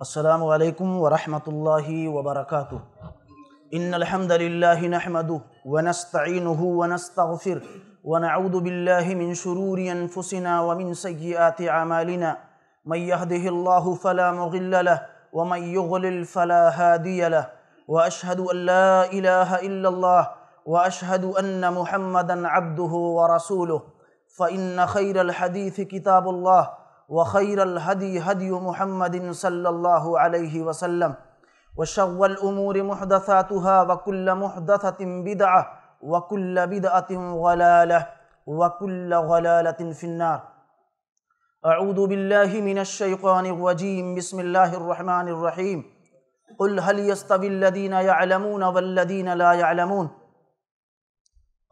अस्सलामु अलैकुम वरहमतुल्लाहि वबरकातुह इन्नल हम्दलिल्लाहि नहमदुहु व नस्तईनुहु व नस्तगफिर व नऊदु बिल्लाहि मिन शुरूरि अनफुसिना व मिन सय्यिआति अमालिना मन यहदिहिल्लाहु फला मुगिल्ल लहु व मन युग्लिल फला हादिय लहु व अशहदु अन ला इलाहा इल्लल्लाह व अशहदु अन्न मुहम्मदन अब्दुहु व रसूलुहु फ़इन्न खैरल हदीस किताबुल्लाह व खैरल हदी हदी मुहम्मद सल्लल्लाहु अलैहि वसल्लम व शव्वल उमूर मुहदसातुहा व कुल्ल मुहदसतिन बिदअह व कुल्ल बिदअतिन ज़लालह व कुल्ल ज़लालतिन फिन्नार अऊदु बिल्लाहि मिनश शैतानिर रजीम बिस्मिल्लाहिर रहमानिर रहीम कुल हल यस्तविल लदीना यअलमून वल्लदीना ला यअलमून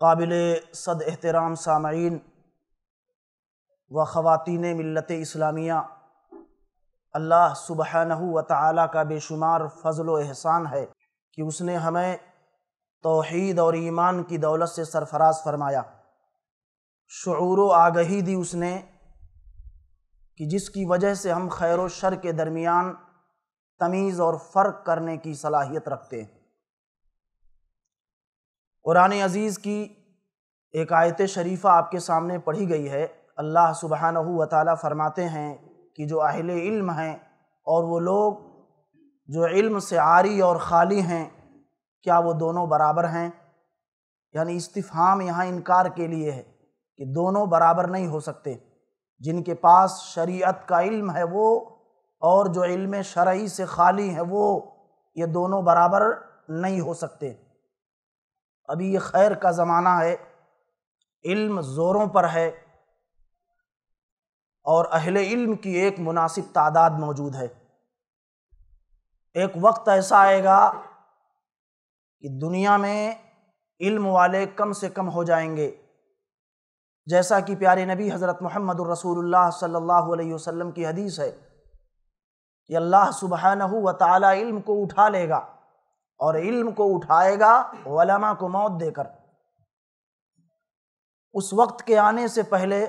काबिल सद एहतराम सामईन व ख़वातीन मिलत इस्लामिया। अल्लाह सुबहानहु व तआला का बेशुमार फ़ज़ल एहसान है कि उसने हमें तौहीद और ईमान की दौलत से सरफराज फरमाया। शूर आगही दी उसने कि जिसकी वजह से हम खैर शर के दरमियान तमीज़ और फ़र्क करने की सलाहियत रखते हैं। कुरान अज़ीज़ की एक आयत शरीफ़ा आपके सामने पढ़ी गई है। अल्लाह सुबहान व फरमाते हैं कि जो अहले इल्म हैं और वो लोग जो इल्म से आरी और ख़ाली हैं, क्या वो दोनों बराबर हैं? यानी इस्तिफ़ाम यहाँ इनकार के लिए है कि दोनों बराबर नहीं हो सकते। जिनके पास शरीयत का इल्म है वो और जो इल्म शरई से खाली है वो, ये दोनों बराबर नहीं हो सकते। अभी ये खैर का ज़माना है, इल्म ज़ोरों पर है और अहले इल्म की एक मुनासिब तादाद मौजूद है। एक वक्त ऐसा आएगा कि दुनिया में इल्म वाले कम से कम हो जाएँगे। जैसा कि प्यारे नबी हज़रत मोहम्मद रसूलुल्लाह सल्लल्लाहु अलैहि वसल्लम की हदीस है कि अल्लाह सुबहानहु व इल्म को उठा लेगा और इल्म को उठाएगा वलमा को मौत देकर। उस वक्त के आने से पहले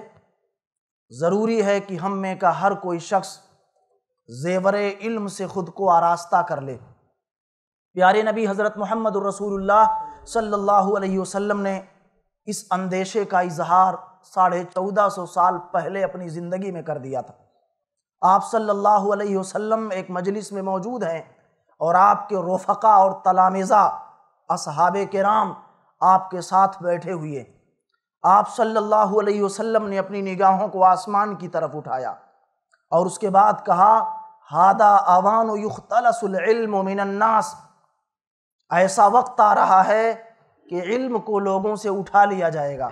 ज़रूरी है कि हम में का हर कोई शख्स जेवर इल्म से ख़ुद को आरास्ता कर ले। प्यारे नबी हज़रत मोहम्मद रसूलुल्लाह सल्लल्लाहु अलैहि वसल्लम ने इस अंदेशे का इजहार साढ़े चौदह सौ साल पहले अपनी ज़िंदगी में कर दिया था। आप सल्लल्लाहु अलैहि वसल्लम एक मजलिस में मौजूद हैं और आपके रोफ़ा और तलामिज़ा असहाब कराम आपके साथ बैठे हुए आप सल्लल्लाहु अलैहि वसल्लम ने अपनी निगाहों को आसमान की तरफ़ उठाया और उसके बाद कहा, हादा आवान युख्तलसुलमनास ऐसा वक्त आ रहा है कि इल्म को लोगों से उठा लिया जाएगा।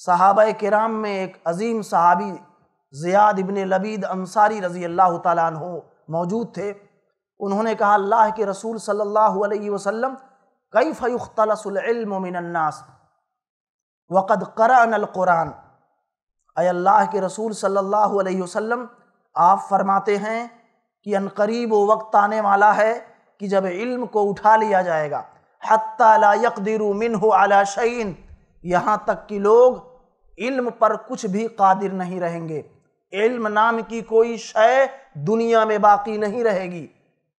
सहाब कराम में एक अजीम सहाबी, ज़ियाद इबन लबीद अंसारी रज़ी अल्लाह तु मौजूद थे। उन्होंने कहा, अल्लाह के रसूल सल्लल्लाहु अलैहि वसल्लम कई फ़युख्तलसुलमनास वक़द करन। कुरान अल्लाह के रसूल सल्लल्लाहु अलैहि वसल्लम, आप फरमाते हैं कि अनकरीब वो वक्त आने वाला है कि जब इल्म को उठा लिया जाएगा। हत्ता यकदिरु मिनहु अला शैन यहाँ तक कि लोग इल्म पर कुछ भी कादिर नहीं रहेंगे। इल्म नाम की कोई शय दुनिया में बाकी नहीं रहेगी।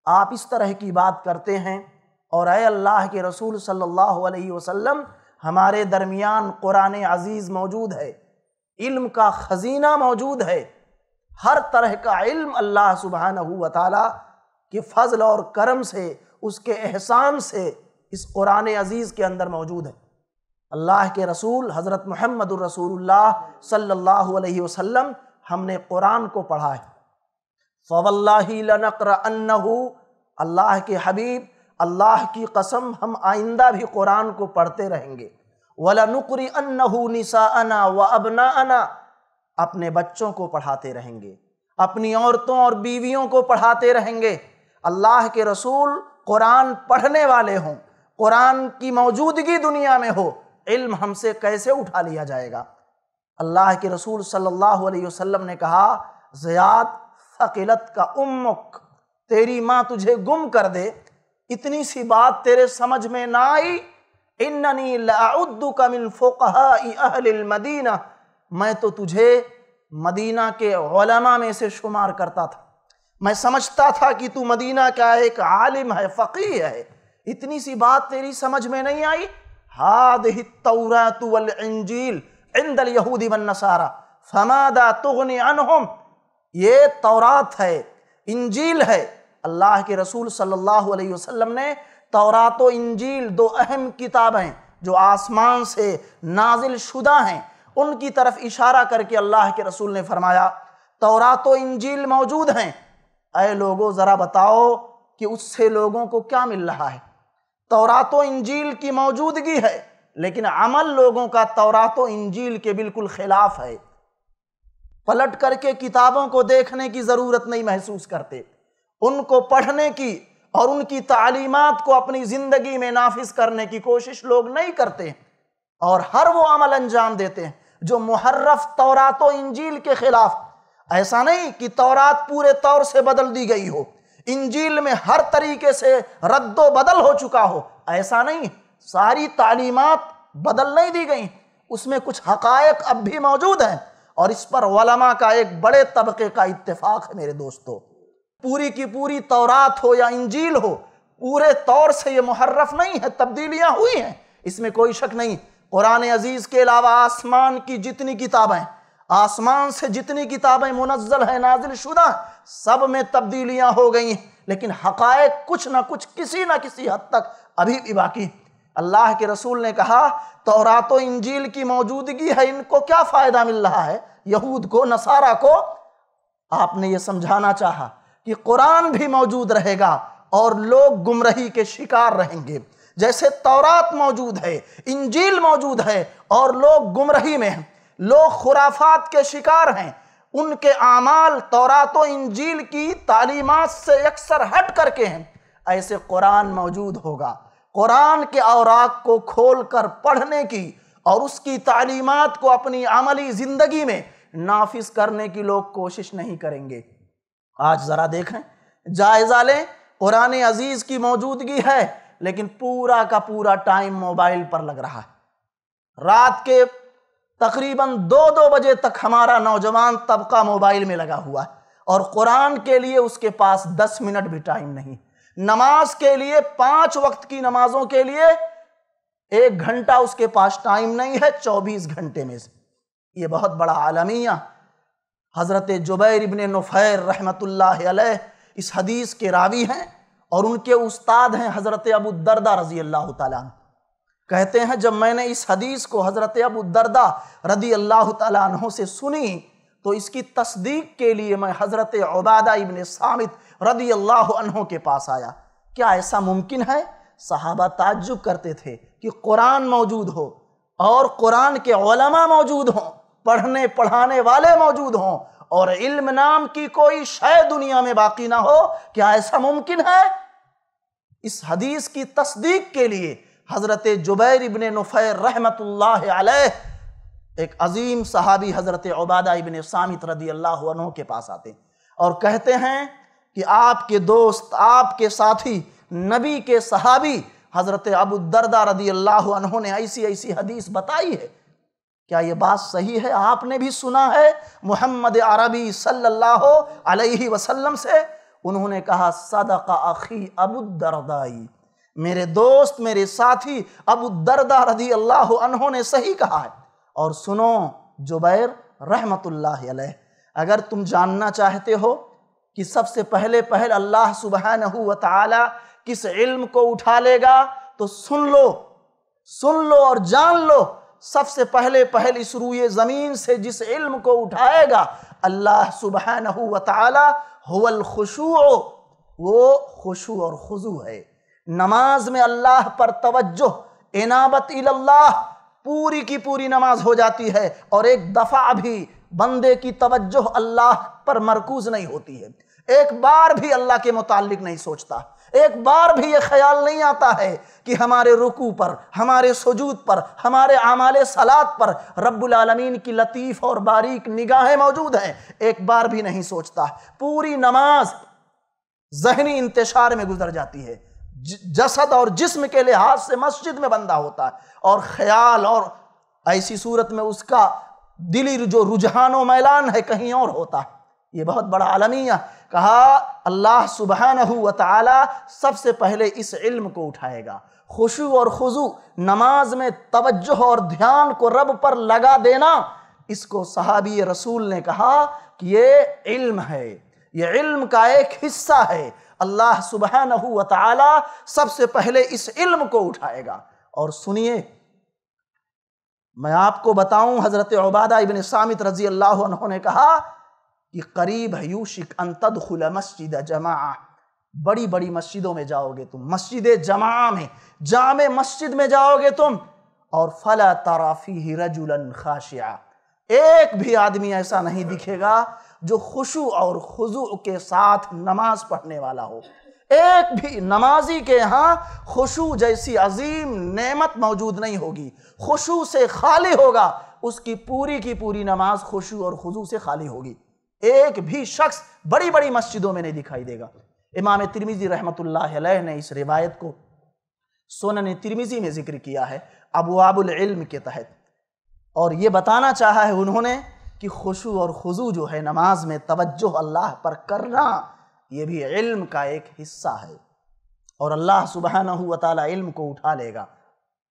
आप इस तरह की बात करते हैं और अल्लाह के रसूल सल्लल्लाहु अलैहि वसल्लम हमारे दरमियान कुरान अज़ीज़ मौजूद है, इल्म का ख़जीना मौजूद है। हर तरह का इल्म अल्लाह सुबहानहु व के फजल और करम से, उसके एहसान से इस कुरान अज़ीज़ के अंदर मौजूद है। अल्लाह के रसूल, हज़रत सल्लल्लाहु अलैहि वसल्लम हमने कुरान को पढ़ा है। फ़वल्लानकर अल्लाह के हबीब अल्लाह की कसम हम आइंदा भी कुरान को पढ़ते रहेंगे। वला नुकरी अन्नहू निसा अना व अबना अना अपने बच्चों को पढ़ाते रहेंगे। अपनी औरतों और बीवियों को पढ़ाते रहेंगे। अल्लाह के रसूल कुरान पढ़ने वाले हों। कुरान की मौजूदगी दुनिया में हो। इल्म हमसे कैसे उठा लिया जाएगा? अल्लाह के रसूल सल्लल्लाहु अलैहि वसल्लम ने कहा, ज़ियाद, फ़कीलत का उम्मुक तेरी माँ तुझे गुम कर दे। इतनी सी बात तेरे समझ में ना आई? इन्ननी लाउद्दुका मिन फुक़हाई मदीना। मैं तो तुझे मदीना के उलमा में से शुमार करता था। मैं समझता था कि तू मदीना का एक आलिम है फ़की है। इतनी सी बात तेरी समझ में नहीं आई? हाद ही तौरा तुवल इंजील इंदल यहूदी बन नसारा। फमादा तुगनी अनहुम। ये तौरात है, इंजील है। अल्लाह के रसूल सल्लल्लाहु अलैहि वसल्लम ने तौरात इंजील दो अहम किताबें जो आसमान से नाजिल शुदा हैं। उनकी तरफ़ इशारा करके अल्लाह के रसूल ने फरमाया, तौरात इंजील मौजूद हैं। अय लोगों, ज़रा बताओ कि उससे लोगों को क्या मिल रहा है? तौरातो इंजील की मौजूदगी है, लेकिन अमल लोगों का तौरातो इंजील के बिल्कुल खिलाफ है। पलट करके किताबों को देखने की ज़रूरत नहीं महसूस करते। उनको पढ़ने की और उनकी तालीमत को अपनी ज़िंदगी में नाफिज करने की कोशिश लोग नहीं करते और हर वो अमल अंजाम देते हैं जो मुहर्रफ तौरातो इंजील के खिलाफ। ऐसा नहीं कि तौरात पूरे तौर से बदल दी गई हो। इंजील में हर तरीके से रद्दो बदल हो चुका हो। ऐसा नहीं, सारी तालीमत बदल नहीं दी गई। उसमें कुछ हकायक अब भी मौजूद हैं। और इस पर वलमा का एक बड़े तबके का इत्तेफाक है मेरे दोस्तों। पूरी की पूरी तौरात हो या इंजील हो, पूरे तौर से ये मुहर्रफ नहीं है, तब्दीलियाँ हुई हैं। इसमें कोई शक नहीं। कुरान अज़ीज़ के अलावा आसमान की जितनी किताबें, आसमान से जितनी किताबें मुनजल है, नाजिल शुदा, सब में तब्दीलियाँ हो गई लेकिन हकायक कुछ ना कुछ, किसी ना किसी हद तक अभी भी बाकी अल्लाह के रसूल ने कहा, तौरातो इंजील की मौजूदगी है, इनको क्या फ़ायदा मिल रहा है? यहूद को, नसारा को आपने ये समझाना चाहा। कि कुरान भी मौजूद रहेगा और लोग गुमरही के शिकार रहेंगे। जैसे तौरात मौजूद है, इंजील मौजूद है और लोग गुमरही में हैं। लोग खुराफात के शिकार हैं। उनके आमाल, तौरात, इंजील की तालीमत से अक्सर हट करके हैं। ऐसे कुरान मौजूद होगा। कुरान के औराक को खोल कर पढ़ने की और उसकी तालीमत को अपनी अमली ज़िंदगी में नाफिज करने की लोग कोशिश नहीं करेंगे। आज ज़रा देखें, जायज़ा लें कुरान अज़ीज़ की मौजूदगी है, लेकिन पूरा का पूरा टाइम मोबाइल पर लग रहा है। रात के तकरीबन दो दो बजे तक हमारा नौजवान तबका मोबाइल में लगा हुआ है, और कुरान के लिए उसके पास दस मिनट भी टाइम नहीं। नमाज़ के लिए, पाँच वक्त की नमाजों के लिए एक घंटा उसके पास टाइम नहीं है, चौबीस घंटे में से। ये बहुत बड़ा आलमिया हज़रत जुबैर इबन नुफैर रहमतुल्लाह इस हदीस के रावी हैं और उनके उस्ताद हैं हज़रत अबू दरदा रज़ी अल्लाह तला कहते हैं, जब मैंने इस हदीस को हज़रत अबू दरदा रदी अल्लाह तहों से सुनी तो इसकी तस्दीक के लिए मैं हज़रत उबादा इबन सामित रदी अल्लाह के पास आया। क्या ऐसा मुमकिन है? सहाबा ताज्जुब करते थे कि कुरान मौजूद हो और कुरान के मौजूद हों। पढ़ने, पढ़ाने वाले मौजूद हों। और इल्म नाम की कोई शय दुनिया में बाकी ना हो, क्या ऐसा मुमकिन है? इस हदीस की तस्दीक के लिए हज़रत जुबैर इबन नुफ़ैर रहमत एक अजीम सहाबी हज़रत उबादा इबन सामित रदी अल्लाह के पास आते हैं और कहते हैं कि आपके दोस्त, आपके साथी, नबी के सहाबी हज़रत अबू दरदा रदी अल्लाह ने ऐसी ऐसी हदीस बताई है। क्या ये बात सही है? आपने भी सुना है मोहम्मद अरबी सल्लल्लाहु अलैहि वसल्लम से? उन्होंने कहा, सदका अखी अबू दरदाई मेरे दोस्त, मेरे साथी अबू दरदा रदी अल्लाह ने सही कहा है। और सुनो, जुबैर रहमतुल्लाह अलैह, अगर तुम जानना चाहते हो कि सबसे पहले पहल अल्लाह सुबहानहू व ताला किस इल्म को उठा लेगा तो सुन लो सुन लो और जान लो सबसे पहले पहल रूए ज़मीन से जिस इल्म को उठाएगा, अल्लाह सुबहानहू व ताला हुवल खुशू, वो खुशू और खुजू है। नमाज़ में अल्लाह पर तवज्जो, इनाबत इल्लाह पूरी की पूरी नमाज़ हो जाती है और एक दफ़ा भी बंदे की तवज्जो अल्लाह पर मरकूज नहीं होती है। एक बार भी अल्लाह के मुतालिक नहीं सोचता। एक बार भी ये ख्याल नहीं आता है कि हमारे रुकू पर, हमारे सजूद पर, हमारे आमाल सलात पर रब्बुल आलमीन की लतीफ़ और बारीक निगाहें मौजूद हैं। एक बार भी नहीं सोचता। पूरी नमाज़ जहनी इंतशार में गुजर जाती है। जसद और जिस्म के लिहाज से मस्जिद में बंदा होता है और ख्याल और ऐसी सूरत में उसका दिली जो रुझान मैलान है कहीं और होता है। ये बहुत बड़ा आलमिया कहा, अल्लाह सुबहानहू व तआला सबसे पहले इस इल्म को उठाएगा। खुशू और खुजू, नमाज़ में तवज्जो और ध्यान को रब पर लगा देना। इसको सहाबी रसूल ने कहा कि ये इल्म है, ये इल्म का एक हिस्सा है। अल्लाह सुबहानहू व तआला सबसे पहले इस इल्म को उठाएगा। और सुनिए, मैं आपको बताऊँ, हज़रत उबादा इबन सामित रज़ी अल्लाह ने कहा कि करीब है यूशिक अंतद खुला मस्जिद जमा बड़ी बड़ी मस्जिदों में जाओगे तुम। मस्जिद जमा में। जाम मस्जिद में जाओगे तुम। और फला तराफी ही रजुलन खाशिया। एक भी आदमी ऐसा नहीं दिखेगा जो खुशु और खुजू के साथ नमाज़ पढ़ने वाला हो। एक भी नमाजी के यहाँ खुशू जैसी अजीम नेमत मौजूद नहीं होगी। खुशू से खाली होगा। उसकी पूरी की पूरी नमाज़ खुशू और खुजू से खाली होगी। एक भी शख्स बड़ी बड़ी मस्जिदों में नहीं दिखाई देगा। इमाम तिरमिजी रहमतुल्लाह ने इस रिवायत को सोनन तिरमिजी में ज़िक्र किया है अबुआबुल इल्म के तहत। और ये बताना चाहा है उन्होंने कि खुशू और खुजू जो है नमाज़ में तवज्जो अल्लाह पर करना, ये भी इल्म का एक हिस्सा है। और अल्लाह सुबहानहू ताला इल्म को उठा लेगा।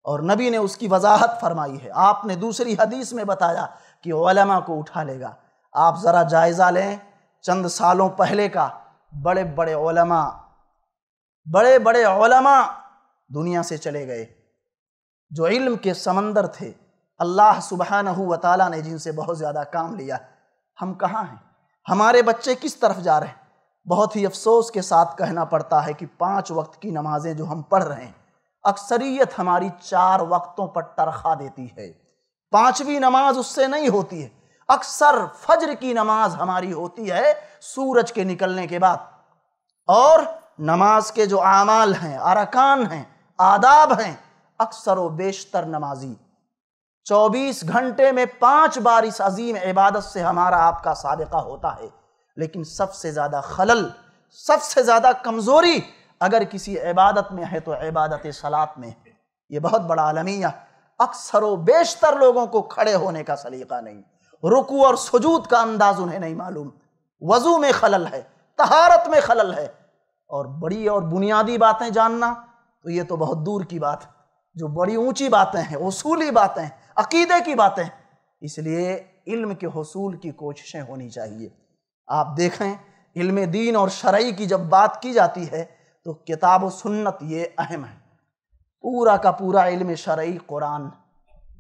और नबी ने उसकी वजाहत फरमाई है। आपने दूसरी हदीस में बताया कि ओलमा को उठा लेगा। आप ज़रा जायज़ा लें चंद सालों पहले का। बड़े बड़े ओलमा बड़े बड़े ओलमा दुनिया से चले गए, जो इल्म के समंदर थे। अल्लाह सुबहानहू ताला ने जिनसे बहुत ज़्यादा काम लिया। हम कहाँ हैं? हमारे बच्चे किस तरफ़ जा रहे हैं? बहुत ही अफसोस के साथ कहना पड़ता है कि पाँच वक्त की नमाजें जो हम पढ़ रहे हैं, अक्सरियत हमारी चार वक्तों पर तरखा देती है। पांचवी नमाज़ उससे नहीं होती है। अक्सर फज्र की नमाज़ हमारी होती है सूरज के निकलने के बाद। और नमाज़ के जो आमाल हैं, अरकान हैं, आदाब हैं, अक्सर व बेशतर नमाजी। 24 घंटे में पाँच बार इस अजीम इबादत से हमारा आपका सबका होता है। लेकिन सबसे ज़्यादा खलल, सबसे ज़्यादा कमज़ोरी अगर किसी इबादत में है तो इबादत सलात में है। बहुत बड़ा अलमिया अक्सर व बेशतर लोगों को खड़े होने का सलीका नहीं। रुकू और सजूद का अंदाज उन्हें नहीं मालूम। वज़ू में खलल है, तहारत में खलल है। और बड़ी और बुनियादी बातें जानना तो ये तो बहुत दूर की बात। जो बड़ी ऊँची बातें हैं, उसूली बातें, अकीदे की बातें, इसलिए इल्म के हसूल की कोशिशें होनी चाहिए। आप देखें, इल्म दीन और शरई की जब बात की जाती है तो किताब सुन्नत ये अहम है। पूरा का पूरा इल्म शरई, कुरान।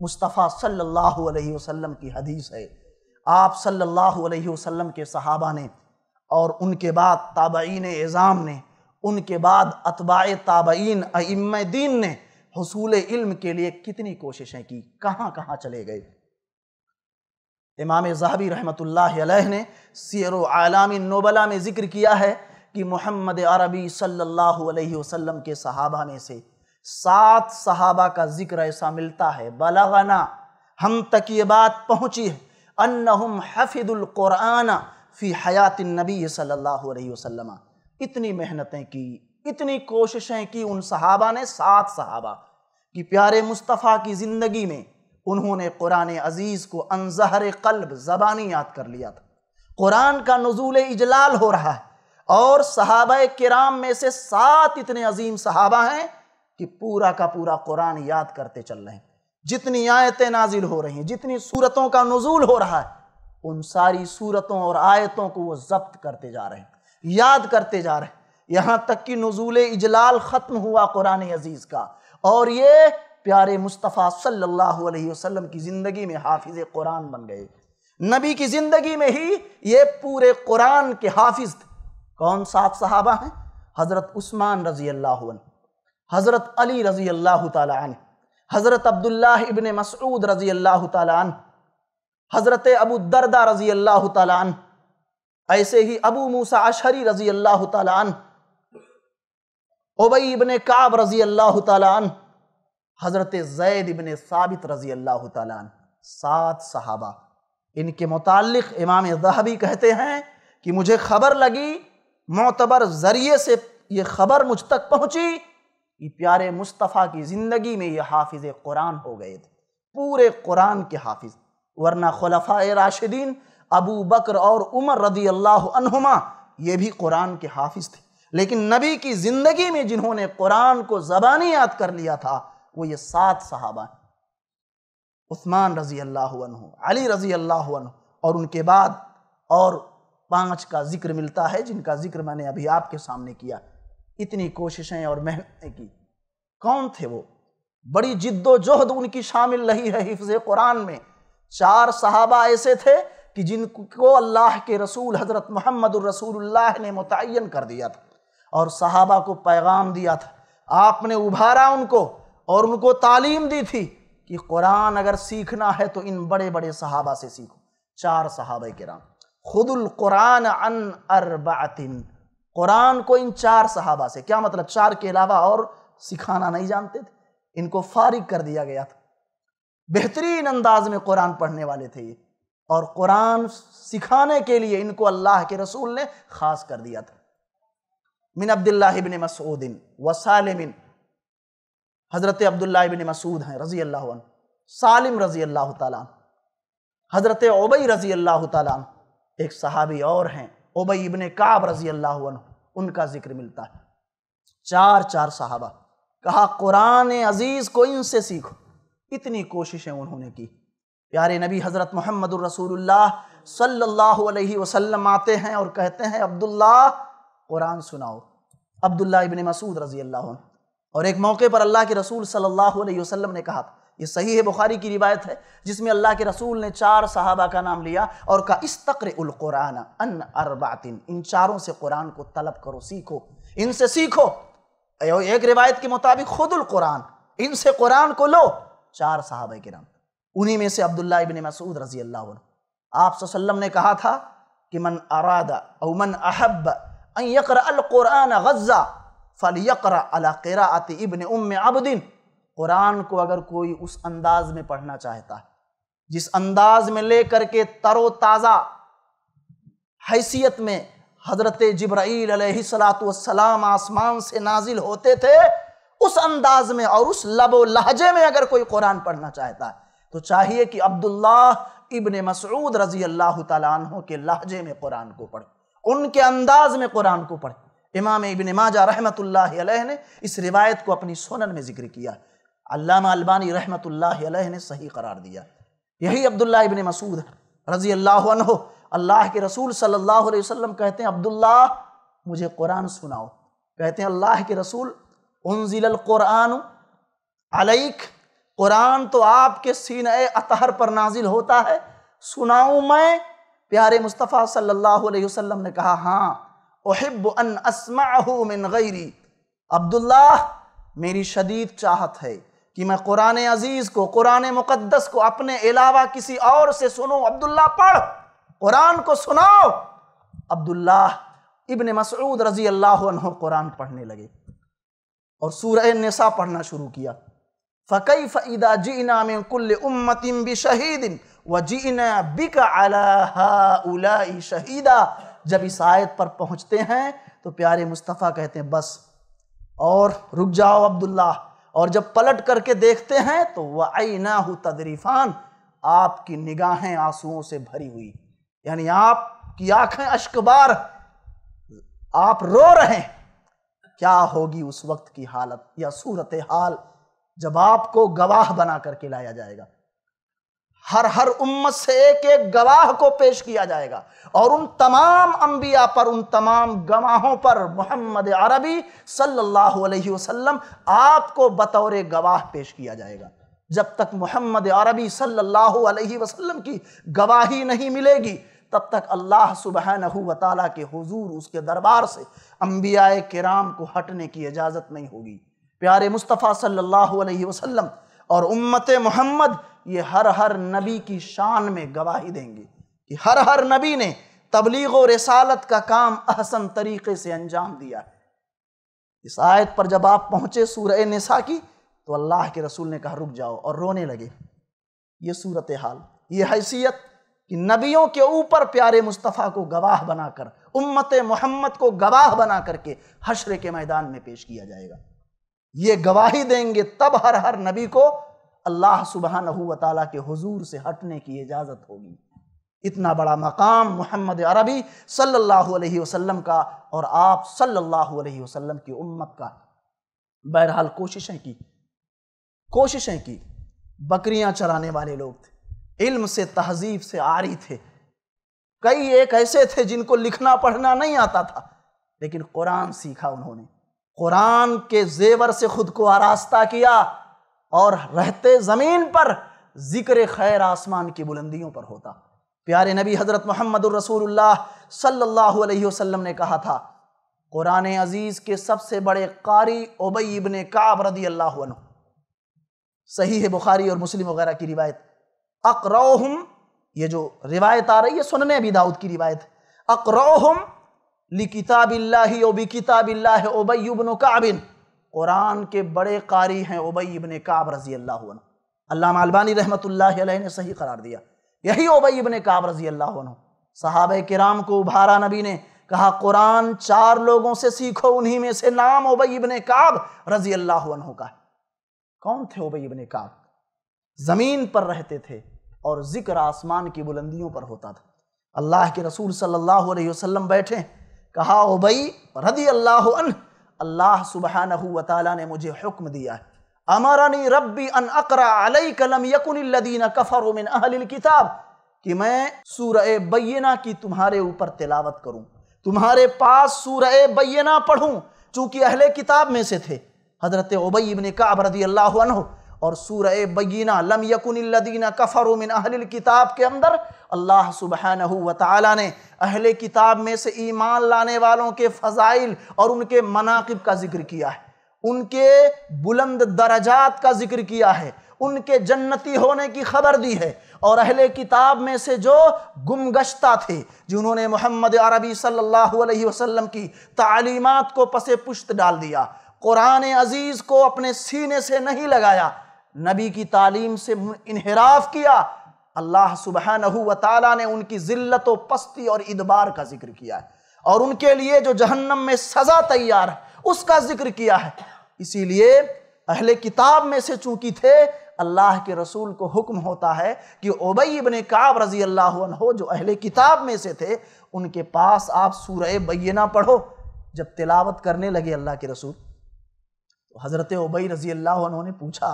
मुस्तफ़ा सल्लल्लाहु अलैहि वसल्लम की हदीस है। आप सल्लल्लाहु अलैहि वसल्लम के सहाबा ने और उनके बाद ताबईन एज़ाम ने, उनके बाद अतबाए ताबईन अम दीन ने हसूल इल्म के लिए कितनी कोशिशें की, कहाँ कहाँ चले गए? इमाम जहबी रहमत ने सियर आलामी नोबला में ज़िक्र किया है कि मोहम्मद अरबी सल्लल्लाहु अलैहि वसल्लम के सहाबा में से सात सहाबा का ज़िक्र ऐसा मिलता है, बलगना, हम तक ये बात पहुँची है, अन्नहुम हफिदुल कुरान फ़ी हयात नबी सल्लल्लाहु अलैहि वसल्लम। इतनी मेहनतें की, इतनी कोशिशें की उन सहाबा ने, सात सहाबा कि प्यारे मुस्तफ़ा की ज़िंदगी में उन्होंने कुरान अज़ीज़ को अनजहर कल्ब, ज़बानी याद कर लिया था। कुरान का नजूल इजलाल हो रहा है और सहाब किराम में से सात इतने अजीम सहाबा हैं कि पूरा का पूरा कुरान याद करते चल रहे हैं। जितनी आयतें नाजिल हो रही हैं, जितनी सूरतों का नजूल हो रहा है, उन सारी सूरतों और आयतों को वो जब्त करते जा रहे हैं, याद करते जा रहे हैं। यहाँ तक कि नजूल इजलाल ख़त्म हुआ कुरान अज़ीज़ का। और ये प्यारे मुस्तफ़ा सल्लल्लाहु अलैहि वसल्लम की ज़िंदगी में हाफिज़ कुरान बन गए। नबी की ज़िंदगी में ही ये पूरे कुरान के हाफिज थे। कौन सात सहाबा हैं? हज़रत उस्मान रज़ी अल्लाह हज़रत अली रज़ी अल्लाह तन हज़रत अब्दुल्ला इबन मसऊद रज़ी अल्लाह तन हज़रत अबू दरदा रज़ी अल्लाह तन ऐसे ही अबू मूसा अशरी रज़ी अल्लाह तन ओबई इबन काब रज़ी अल्लाह तन हज़रत जैद इबन साबित रज़ी अल्लाह तन सात सहाबा। इनके मुतालिक इमाम जहबी कहते हैं कि मुझे खबर लगी, मोतबर ज़रिए से ये खबर मुझ तक पहुँची कि प्यारे मुस्तफ़ा की ज़िंदगी में ये हाफिज़ कुरान हो गए थे। पूरे कुरान के हाफिज़। वरना खलफा राशिदीन अबू बकर और उमर रदी अल्लाह अनहुमा, ये भी कुरान के हाफिज थे। लेकिन नबी की ज़िंदगी में जिन्होंने कुरान को जबानी याद कर लिया था, वो ये सात सहाबा उस्मान रज़ी अल्लाह अली रज़ी अल्लाह और उनके बाद और पाँच का ज़िक्र मिलता है, जिनका ज़िक्र मैंने अभी आपके सामने किया। इतनी कोशिशें और मेहनतें की। कौन थे वो? बड़ी जिद्दोजहद उनकी शामिल रही है हिफ्ज कुरान में। चार सहाबा ऐसे थे कि जिनको अल्लाह के रसूल हज़रत मोहम्मद रसूलुल्लाह ने मुतन कर दिया था और सहाबा को पैगाम दिया था। आपने उभारा उनको और उनको तालीम दी थी कि कुरान अगर सीखना है तो इन बड़े बड़े सहाबा से सीखो। चार सहाबा के राम खुदुल कुरान अन अरबातिन। कुरान को इन चार सहाबा से, क्या मतलब चार के अलावा और सिखाना नहीं जानते थे? इनको फारिग कर दिया गया था। बेहतरीन अंदाज में कुरान पढ़ने वाले थे ये। और कुरान सिखाने के लिए इनको अल्लाह के रसूल ने खास कर दिया था। मिन अब्दुल्लाबिन मसूदिन वसालिमिन हज़रत अब्दुल्लाबिन मसूद हैं रज़ी अल्लाह सालिम रज़ी अल्लाह ताला हज़रत ओबई रज़ी अल्लाह ताला एक सहाबी और हैं। ओबई इबन काब रज़ी अल्लाह उनका ज़िक्र मिलता है। चार चार सहाबा, कहा, कुरान अज़ीज़ को इनसे सीखो। इतनी कोशिशें उन्होंने की। प्यारे नबी हज़रत मोहम्मद रसूलुल्लाह सल्लल्लाहु अलैहि वसल्लम आते हैं और कहते हैं अब्दुल्ला कुरान सुनाओ। अब्दुल्ला इबन मसूद रज़ी अल्लाह और एक मौके पर अल्लाह के रसूल सल्लल्लाहु अलैहि वसल्लम ने कहा था ये सही है, बुखारी की रिवायत है, जिसमें अल्लाह के रसूल ने चार सहाबा का नाम लिया और कहा इस्तक्र उल कुरान अन अरबातिन, इन चारों से कुरान को तलब करो, सीखो। इनसे सीखो। एक रिवायत के मुताबिक खुदुल कुरान, इनसे कुरान को लो। चार साहब के नाम। उन्हीं में से अब्दुल्ला इबन मसूद रज़ी अल्लाह आप सल्लम ने कहा था कि मन अरादा मन अहब यकर अल कुरान गज़ा फल यकरा अला क़रात इबन उम अबदिन। कुरान को अगर कोई उस अंदाज में पढ़ना चाहता है, जिस अंदाज में ले करके तरो ताज़ा हैसियत में हज़रत जब्राईल सलाम आसमान से नाजिल होते थे, उस अंदाज में और उस लबो लहजे में अगर कोई कुरान पढ़ना चाहता है तो चाहिए कि अब्दुल्ला इबन मसऊद रज़ी अल्लाह तु के लहजे में कुरान को पढ़े, उनके अंदाज में कुरान को पढ़े। इमाम इबन माजा रहमत ने इस रिवायत को अपनी सोनन में ज़िक्र किया। अल्लामा अलबानी रहमत ने सही करार दिया। यही अब्दुल्ला इबन मसूद रज़ी अल्लाह अल्लाह के रसूल सल्लल्लाहु अलैहि वसल्लम कहते हैं अब्दुल्ला मुझे कुरान सुनाओ। कहते हैं, अल्लाह के रसूल उनजिल कुरान अलैक, कुरान तो आपके सीन अतहर पर नाजिल होता है। सुनाऊं मैं? प्यारे मुस्तफ़ा सल्लल्लाहु अलैहि वसल्लम ने कहा हाँ ओहिब अन असमाहू मिन गैरी। अब्दुल्ला मेरी शदीद चाहत है। कि मैं कुरान अज़ीज़ को, कुरान मुक़द्दस को अपने अलावा किसी और से सुनूं। अब्दुल्ला पढ़। कुरान को सुनाओ। अब्दुल्ला इबन मसऊद रज़ी अल्लाह कुरान पढ़ने लगे और सूरह निसा पढ़ना शुरू किया। फ़कई फ़ईदा जीना में कुल्ल उम्मतिम भी शहीदिन व जीना बिक शहीदा। जब इस आयत पर पहुँचते हैं तो प्यारे मुस्तफ़ा कहते हैं, बस, और रुक जाओ अब्दुल्ला और जब पलट करके देखते हैं तो वह आई ना तदरीफ़ान, आपकी निगाहें आंसुओं से भरी हुई। यानी आपकी आँखें अश्कबार। आप रो रहे हैं। क्या होगी उस वक्त की हालत या सूरत हाल जब आपको गवाह बना करके लाया जाएगा? हर हर उम्मत से एक एक गवाह को पेश किया जाएगा। और उन तमाम अंबिया पर, उन तमाम गवाहों पर, मोहम्मद अरबी सल्लल्लाहु अलैहि वसल्लम आपको बतौर गवाह पेश किया जाएगा। जब तक मोहम्मद अरबी सल्लल्लाहु अलैहि वसल्लम की गवाही नहीं मिलेगी, तब तक अल्लाह सुबह वाली के हुजूर उसके दरबार से अम्बिया कराम को हटने की इजाज़त नहीं होगी। प्यारे मुस्तफ़ा सल्लल्लाहु अलैहि वसल्लम और उम्मत मोहम्मद ये हर हर नबी की शान में गवाही देंगे कि हर हर नबी ने तबलीग रसालत का काम अहसन तरीके से अंजाम दिया है। इस आयत पर जब आप पहुँचे सूरह निसा की तो अल्लाह के रसूल ने कहा, रुक जाओ, और रोने लगे। ये सूरत हाल ये हैसियत कि नबियों के ऊपर प्यारे मुस्तफ़ा को गवाह बनाकर, उम्मत मोहम्मद को गवाह बना करके हशर के मैदान में पेश किया जाएगा। ये गवाही देंगे तब हर हर नबी को अल्लाह सुबहान के हुजूर से हटने की इजाज़त होगी। इतना बड़ा मकाम मोहम्मद अरबी सल्लल्लाहु अलैहि वसल्लम का और आप सल्लल्लाहु अलैहि वसल्लम की उम्मत का बहरहाल कोशिशें की कोशिशें की। बकरियाँ चराने वाले लोग थे, इल्म से, तहजीब से आरी थे। कई एक ऐसे थे जिनको लिखना पढ़ना नहीं आता था, लेकिन कुरान सीखा उन्होंने। कुरान के जेवर से खुद को आरास्ता किया और रहते ज़मीन पर ज़िक्र खैर आसमान की बुलंदियों पर होता। प्यारे नबी हज़रत मोहम्मद रसूलुल्लाह सल्लल्लाहु अलैहि वसल्लम ने कहा था, कुरान अज़ीज़ के सबसे बड़े कारी ओबई इबन काब रदी अल्लाह सही है बुखारी और मुस्लिम वगैरह की रिवायत। अकरोहम, ये जो रिवायत आ रही है, सुनने अभी दाऊद की रिवायत। अकरोहम ली किताबिल्लाही ओ बी किताबिल्लाह ओबई इब्न काबिन। कुरान के बड़े कारी हैं ओबई इब्न काब रज़ी अल्लाह अल्लाह अलबानी अलैह ने सही करार दिया। यही ओबई इब्न काब रज़ी अल्लाह साहब किराम को उभारा नबी ने कहा, कुरान चार लोगों से सीखो, उन्हीं में से नाम ओबई इब्न काब रज़ी अल्लाह का कौन थे ओबई इब्न काब? ज़मीन पर रहते थे और ज़िक्र आसमान की बुलंदियों पर होता था। अल्लाह के रसूल सल्लल्लाहु अलैहि वसल्लम बैठे, कहा ओबई रदी अल्लाह अल्लाह सुबहानहु व तआला ने मुझे हुक्म दिया है। अमरनी रब्बी अन अकरा अलई यकुन कफर किताब, कि मैं सूरह बैना की तुम्हारे ऊपर तिलावत करूँ, तुम्हारे पास सूरह बैना पढ़ूं, चूँकि अहले किताब में से थे। हज़रत ओबई इब्न काब रदी अल्लाह और सूरह बैना लम यकुन कफर मिन अहलिल किताब के अंदर अल्लाह सुबहानहु व ने अहले किताब में से ईमान लाने वालों के फ़जाइल और उनके मनाकब का ज़िक्र किया है। उनके बुलंद दराजात का ज़िक्र किया है। उनके जन्नती होने की खबर दी है। और अहले किताब में से जो गुमगश्ता थे, जिन्होंने मोहम्मद अरबी सल्लल्लाहु अलैहि वसल्लम की तालीमत को पसे पुश्त डाल दिया, कुरान अज़ीज़ को अपने सीने से नहीं लगाया, नबी की तालीम से इनहराफ किया अल्लाह सुबहानहु व ताला ने उनकी जिल्लत, पस्ती और इदबार का ज़िक्र किया है और उनके लिए जो जहन्नम में सज़ा तैयार है, उसका ज़िक्र किया है। इसीलिए अहले किताब में से चूँकि थे, अल्लाह के रसूल को हुक्म होता है कि ओबई इबन काब रज़ी अल्लाह हो जो अहले किताब में से थे, उनके पास आप सूरह बैना पढ़ो, जब तिलावत करने लगे अल्लाह के रसूल। तो हज़रत ओबई रज़ी अल्लाह ने पूछा,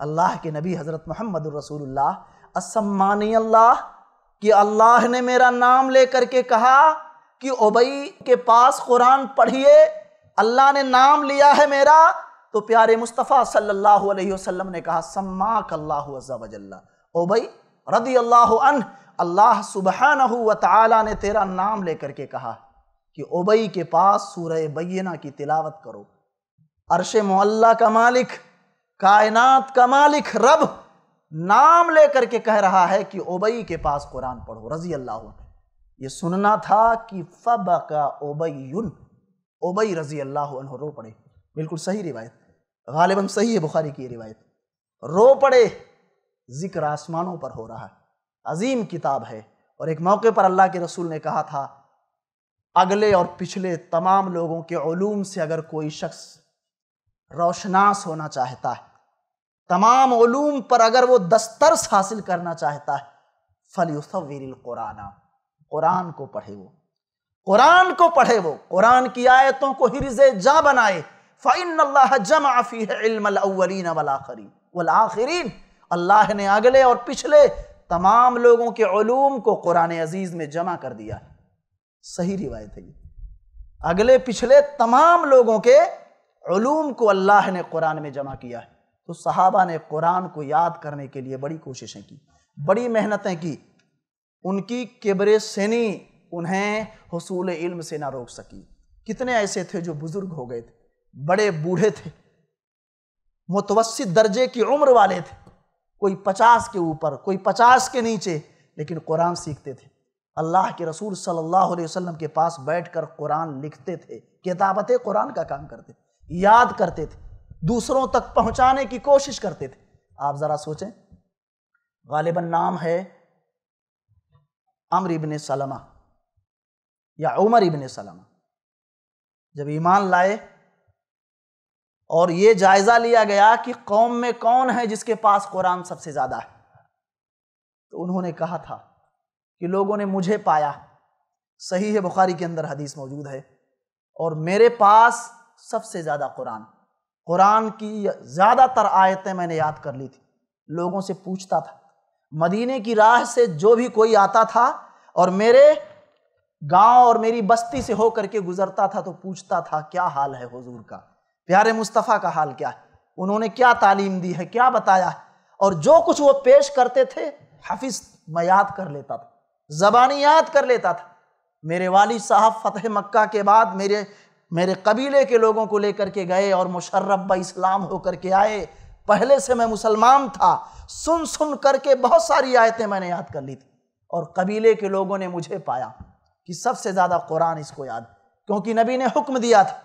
अल्लाह के नबी हज़रत मोहम्मद रसूलुल्लाह असम्मानी अल्लाह, कि अल्लाह ने मेरा नाम लेकर के कहा कि ओबई के पास कुरान पढ़िए, अल्लाह ने नाम लिया है मेरा। तो प्यारे मुस्तफ़ा सल्लल्लाहु अलैहि वसल्लम ने कहा, सम्माक अल्लाह वजल्ला ओ भाई रदी अल्लाह अन अल्लाह सुबहानहु व ने तेरा नाम लेकर के कहा कि ओबई के पास सूरह बैना की तिलावत करो। अरश मोल्ला का मालिक, कायनात का मालिक, रब नाम लेकर के कह रहा है कि ओबई के पास कुरान पढ़ो रज़ी अल्लाह ये सुनना था कि फब का ओबईन ओबई रज़ी अल्लाह रो पड़े। बिल्कुल सही रिवायत। गालिबा सही है बुखारी की रिवायत। रो पड़े, ज़िक्र आसमानों पर हो रहा है। अजीम किताब है और एक मौके पर अल्लाह के रसूल ने कहा था, अगले और पिछले तमाम लोगों के ओलूम से अगर कोई शख्स रोशनास होना चाहता है तमाम ओलूम पर अगर वो दस्तरस हासिल करना चाहता है फल कुराना। कुरान को पढ़े वो। कुरान को पढ़े वो। कुरान की आयतों को हिरज जा बनाए। फ़ैन अल्लाह जमाफ़ी वलाखरीन अल्लाह ने अगले और पिछले तमाम लोगों के ओलूम को कुरान अज़ीज़ में जमा कर दिया सही रिवायत है ये। अगले पिछले तमाम लोगों के ओलूम को अल्लाह ने कुरान में जमा किया है। तो सहाबा ने कुरान को याद करने के लिए बड़ी कोशिशें की, बड़ी मेहनतें की। उनकी किबरे सनी उन्हें हसूल इल्म से ना रोक सकी। कितने ऐसे थे जो बुज़ुर्ग हो गए थे, बड़े बूढ़े थे मुतवसित दर्जे की उम्र वाले थे। कोई पचास के ऊपर, कोई पचास के नीचे, लेकिन कुरान सीखते थे। अल्लाह के रसूल सल्लल्लाहु अलैहि वसल्लम के पास बैठकर कुरान लिखते थे, किताबत कुरान का काम करते, याद करते थे। दूसरों तक पहुँचाने की कोशिश करते थे। आप ज़रा सोचें गालिबन नाम है अमर इबन सलमा या उमर इबन सलमा। जब ईमान लाए और ये जायजा लिया गया कि कौम में कौन है जिसके पास कुरान सबसे ज़्यादा है तो उन्होंने कहा था कि लोगों ने मुझे पाया। सही है, बुखारी के अंदर हदीस मौजूद है और मेरे पास सबसे ज़्यादा कुरान। कुरान की ज़्यादातर आयतें मैंने याद कर ली थी। लोगों से पूछता था, मदीने की राह से जो भी कोई आता था और मेरे गाँव और मेरी बस्ती से होकर के गुजरता था तो पूछता था, क्या हाल है हुजूर का? प्यारे मुस्तफ़ा का हाल क्या है? उन्होंने क्या तालीम दी है, क्या बताया है? और जो कुछ वो पेश करते थे, हाफिज, मैं याद कर लेता था, जबानी याद कर लेता था। मेरे वाली साहब फतेह मक्का के बाद मेरे मेरे कबीले के लोगों को लेकर के गए और मुशर्रफ इस्लाम होकर के आए। पहले से मैं मुसलमान था। सुन सुन करके बहुत सारी आयतें मैंने याद कर ली थी। और कबीले के लोगों ने मुझे पाया कि सबसे ज़्यादा कुरान इसको याद क्योंकि नबी ने हुक्म दिया था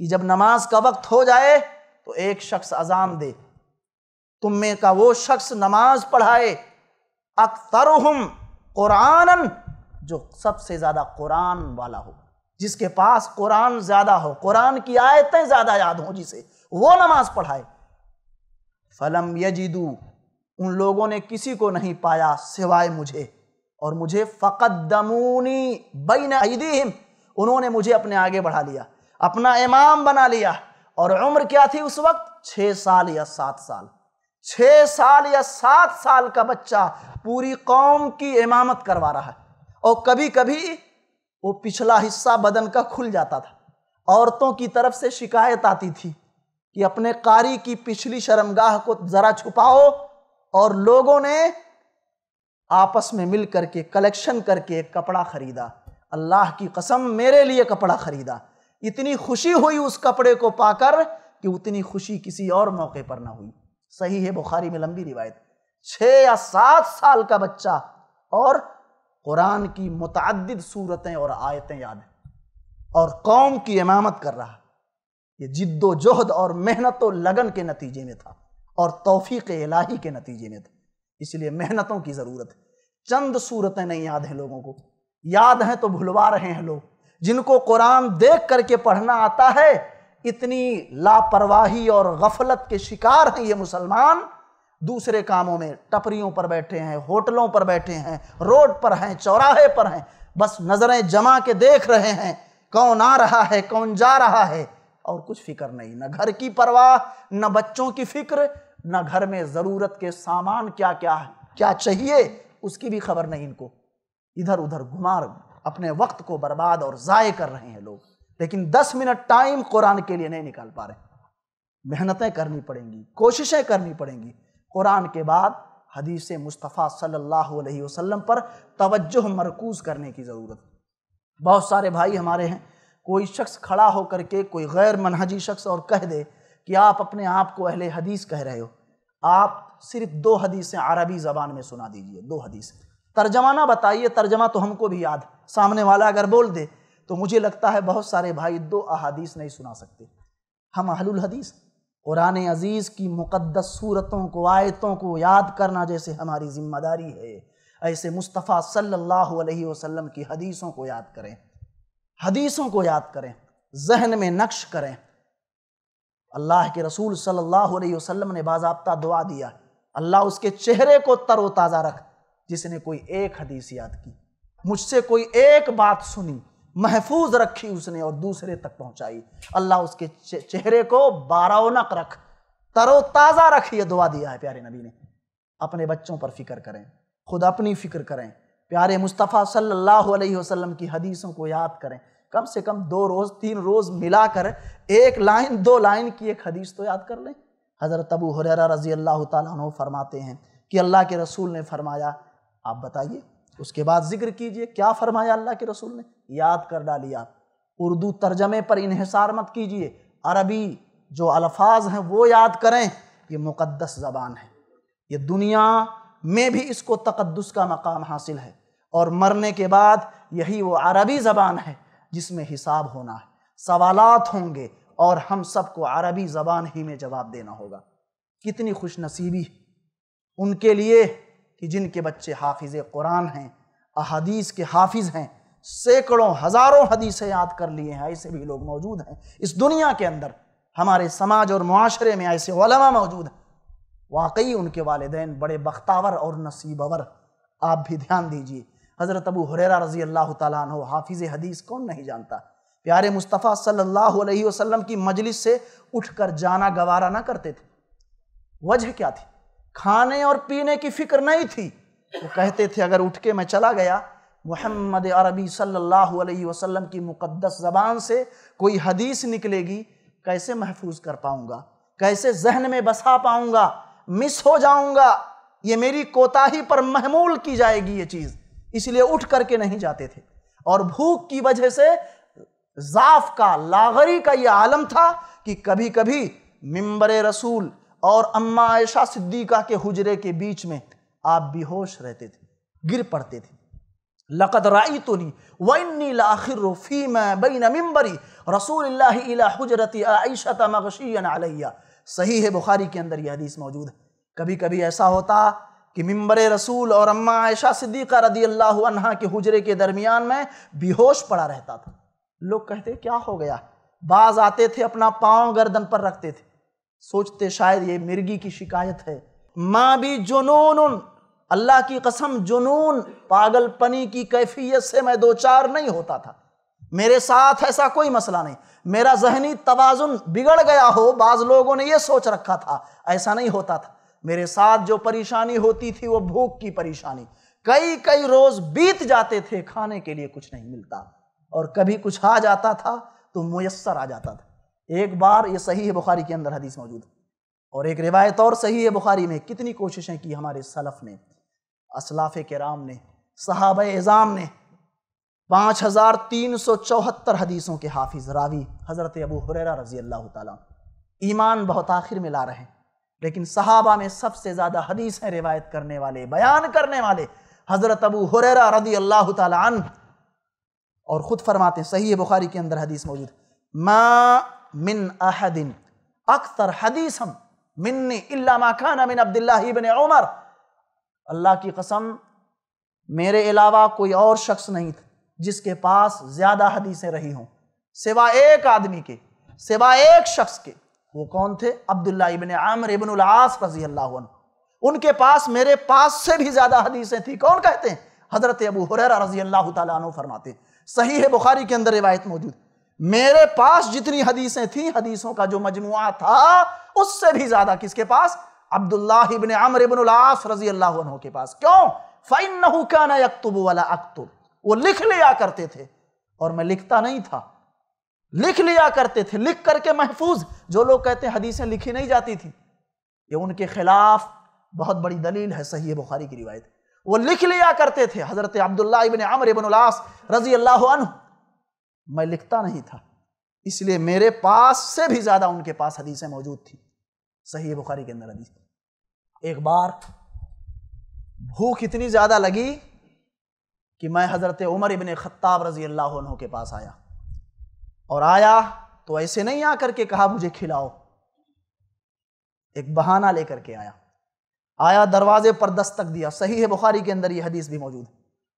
कि जब नमाज़ का वक्त हो जाए तो एक शख्स अजान दे। तुम में का वो शख्स नमाज़ पढ़ाए। अक्सर कुरान जो सबसे ज़्यादा कुरान वाला हो। जिसके पास कुरान ज़्यादा हो, कुरान की आयतें ज़्यादा याद हो जिसे, वो नमाज़ पढ़ाए। फलम यजिदू, उन लोगों ने किसी को नहीं पाया सिवाय मुझे। और मुझे फ़कत दमूनी बैन अदीम उन्होंने मुझे अपने आगे बढ़ा लिया, अपना इमाम बना लिया। और उम्र क्या थी उस वक्त? छः साल या सात साल। छः साल या सात साल का बच्चा पूरी कौम की इमामत करवा रहा है। और कभी कभी वो पिछला हिस्सा बदन का खुल जाता था। औरतों की तरफ़ से शिकायत आती थी कि अपने कारी की पिछली शर्मगाह को जरा छुपाओ और लोगों ने आपस में मिल करके कलेक्शन करके एक कपड़ा खरीदा। अल्लाह की कसम, मेरे लिए कपड़ा खरीदा। इतनी खुशी हुई उस कपड़े को पाकर कि उतनी खुशी किसी और मौके पर ना हुई। सही है, बुखारी में लंबी रिवायत। छः या सात साल का बच्चा और कुरान की मुतद सूरतें और आयतें याद हैं। और कौम की इमामत कर रहा ये जिद्दोजहद और मेहनत लगन के नतीजे में था और तोफ़ी के इलाही के नतीजे में था। इसलिए मेहनतों की ज़रूरत है। चंद सूरतें नहीं याद हैं लोगों को। याद हैं तो भुलवा रहे हैं लोग। जिनको कुरान देख करके पढ़ना आता है, इतनी लापरवाही और गफलत के शिकार हैं ये मुसलमान। दूसरे कामों में टपरियों पर बैठे हैं, होटलों पर बैठे हैं, रोड पर हैं, चौराहे पर हैं, बस नज़रें जमा के देख रहे हैं, कौन आ रहा है, कौन जा रहा है, और कुछ फ़िक्र नहीं। न घर की परवाह, न बच्चों की फ़िक्र, न घर में ज़रूरत के सामान क्या क्या है क्या चाहिए, उसकी भी खबर नहीं इनको। इधर उधर घुमार अपने वक्त को बर्बाद और ज़ाय कर रहे हैं लोग, लेकिन दस मिनट टाइम कुरान के लिए नहीं निकाल पा रहे। मेहनतें करनी पड़ेंगी, कोशिशें करनी पड़ेंगी कुरान के बाद हदीस मुस्तफ़ा सल्लल्लाहु अलैहि वसल्लम पर तवज्जो मरकूज़ करने की ज़रूरत बहुत सारे भाई हमारे हैं, कोई शख्स खड़ा होकर के, कोई गैर मनहजी शख्स और कह दे कि आप अपने आप को अहले हदीस कह रहे हो। आप सिर्फ़ दो हदीसें अरबी ज़बान में सुना दीजिए, दो हदीस। तर्जमा ना बताइए, तर्जमा तो हमको भी याद सामने वाला अगर बोल दे तो मुझे लगता है बहुत सारे भाई दो अहादीस नहीं सुना सकते। हम अहलुल हदीस कुरान अज़ीज़ की मुक़दस सूरतों को, आयतों को याद करना जैसे हमारी ज़िम्मेदारी है। ऐसे मुस्तफ़ा सल्लल्लाहु अलैहि वसल्लम की हदीसों को याद करें। हदीसों को याद करें। जहन में नक्श करें। अल्लाह के रसूल सल्लल्लाहु अलैहि वसल्लम ने बाजाबता दुआ दिया। अल्लाह उसके चेहरे को तरोताज़ा रख, जिसने कोई एक हदीस याद की। मुझसे कोई एक बात सुनी। महफूज रखी उसने और दूसरे तक पहुंचाई। अल्लाह उसके चेहरे को बारौनक रख, तरोताज़ा रख, ये दुआ दिया है प्यारे नबी ने। अपने बच्चों पर फ़िक्र करें, खुद अपनी फ़िक्र करें। प्यारे मुस्तफ़ा सल्लल्लाहु अलैहि वसल्लम की हदीसों को याद करें। कम से कम दो रोज़, तीन रोज़ मिलाकर एक लाइन, दो लाइन की एक हदीस तो याद कर लें। हज़रत अबू हुरैरा रज़ी अल्लाह तु फरमाते हैं कि अल्लाह के रसूल ने फरमाया, आप बताइए उसके बाद ज़िक्र कीजिए, क्या फरमाया अल्लाह के रसूल ने? याद कर डालिए आप। उर्दू तर्जमे पर इन्हिसार मत कीजिए। अरबी जो अल्फाज हैं, वो याद करें, ये मुक़दस ज़बान है। ये दुनिया में भी इसको तकदस का मकाम हासिल है। और मरने के बाद यही वो अरबी ज़बान है, जिसमें हिसाब होना है। सवालात होंगे और हम सबको अरबी ज़बान ही में जवाब देना होगा। कितनी खुश नसीबी उनके लिए कि जिनके बच्चे हाफिज़ कुरान हैं, अहदीस के हाफिज़ हैं, सैकड़ों, हज़ारों हदीसें याद कर लिए हैं, ऐसे भी लोग मौजूद हैं। इस दुनिया के अंदर, हमारे समाज और माशरे में ऐसे वलमा मौजूद हैं। वाकई उनके वालदेन बड़े बख्तावर और नसीबवर। आप भी ध्यान दीजिए, हज़रत अबू हुरैरा रज़ी अल्लाह तु हाफिज़ हदीस कौन नहीं जानता? प्यारे मुस्तफ़ा सल्लल्लाहु अलैहि वसल्लम की मजलिस से उठकर जाना गवारा ना करते थे। वजह क्या थी? खाने और पीने की फ़िक्र नहीं थी। वो कहते थे, अगर उठ के मैं चला गया, मोहम्मद अरबी सल्लल्लाहु अलैहि वसल्लम की मुक़द्दस ज़बान से कोई हदीस निकलेगी, कैसे महफूज कर पाऊँगा? कैसे जहन में बसा पाऊँगा? मिस हो जाऊँगा? ये मेरी कोताही पर महमूल की जाएगी ये चीज़। इसलिए उठ करके नहीं जाते थे। और भूख की वजह से जाफ का, लागरी का ये आलम था कि कभी कभी मिंबर रसूल और अम्मा आयशा सिद्दीका के हुजरे के बीच में आप बेहोश रहते थे, गिर पड़ते थे। लकद राई तो नहीं वन्नी लाखिर फ़ी रसूल सही है बुखारी के अंदर यह हदीस मौजूद है। कभी कभी ऐसा होता कि मिम्बर रसूल और अम्मा आयशा सिद्दीक़ा रदी अल्लाह के हुजरे के दरमियान में बेहोश पड़ा रहता था। लोग कहते, क्या हो गया? बाज आते थे, अपना पाँव गर्दन पर रखते थे। सोचते शायद ये मिर्गी की शिकायत है। माँ भी जुनून अल्लाह की कसम जुनून, पागलपनी की कैफियत से मैं दो चार नहीं होता था। मेरे साथ ऐसा कोई मसला नहीं। मेरा जहनी तवाजुन बिगड़ गया हो, बाज लोगों ने यह सोच रखा था, ऐसा नहीं होता था। मेरे साथ जो परेशानी होती थी, वो भूख की परेशानी। कई कई रोज बीत जाते थे, खाने के लिए कुछ नहीं मिलता। और कभी कुछ आ जाता था तो मुयसर आ जाता था। एक बार ये सही है बुखारी के अंदर हदीस मौजूद और एक रिवायत और सही है बुखारी में, कितनी कोशिशें की हमारे सलफ ने, असलाफ कराम ने, सहाब एज़ाम ने। पाँच हज़ार तीन सौ चौहत्तर हदीसों के हाफिज रावी, हज़रत अबू हुररा रज़ी अल्लाह ईमान बहुत आखिर में ला रहे हैं। लेकिन सहाबा में सबसे ज़्यादा हदीस है रिवायत करने वाले, बयान करने वाले, हज़रत अबू हुररा रज़ी अल्लाह तन और ख़ुद फरमाते हैं, सही बुखारी के अंदर हदीस मौजूद मा मिन अहदिन अक्सर हदीस हम मिन्नी इल्ला खाना मिन अब्दुल्ला इबन उमर अल्लाह की कसम मेरे अलावा कोई और शख्स नहीं था जिसके पास ज़्यादा हदीसें रही हों सिवा एक आदमी के सिवा एक शख्स के वो कौन थे अब्दुल्ला इबन आमर इबन आस रज़ी अल्लाह उनके पास मेरे पास से भी ज़्यादा हदीसें थी कौन कहते हैं हज़रत अबू हुरैरा रज़ी अल्लाह तु फरमाते सही है बुखारी के अंदर रिवायत मौजूद मेरे पास जितनी हदीसें थी, हदीसों का जो मजमुआ था, उससे भी ज़्यादा किसके पास? अब्दुल्ला इबन आमर इबन आस रज़ी अल्लाह के पास। क्यों? फ़ैन क्या यकतुब वाला अक्तुब। वो लिख लिया करते थे, और मैं लिखता नहीं था। लिख लिया करते थे, लिख करके महफूज। जो लोग कहते हैं हदीसें लिखी नहीं जाती थी, ये उनके खिलाफ बहुत बड़ी दलील है, सही बुखारी की रिवायत। वो लिख लिया करते थे, हज़रत अब्दुल्ला इबन अमर इबन उलास रज़ी अल्लाह मैं लिखता नहीं था। इसलिए मेरे पास से भी ज़्यादा उनके पास हदीसें मौजूद थी। सही बुखारी के अंदर हदीस। एक बार भूख इतनी ज़्यादा लगी कि मैं हज़रत उमर इबन खत्ताब रज़ी अल्लाह के पास आया और आया तो ऐसे नहीं आकर के कहा, मुझे खिलाओ। एक बहाना लेकर के आया। आया, दरवाजे पर दस्तक दिया। सही है बुखारी के अंदर ये हदीस भी मौजूद है।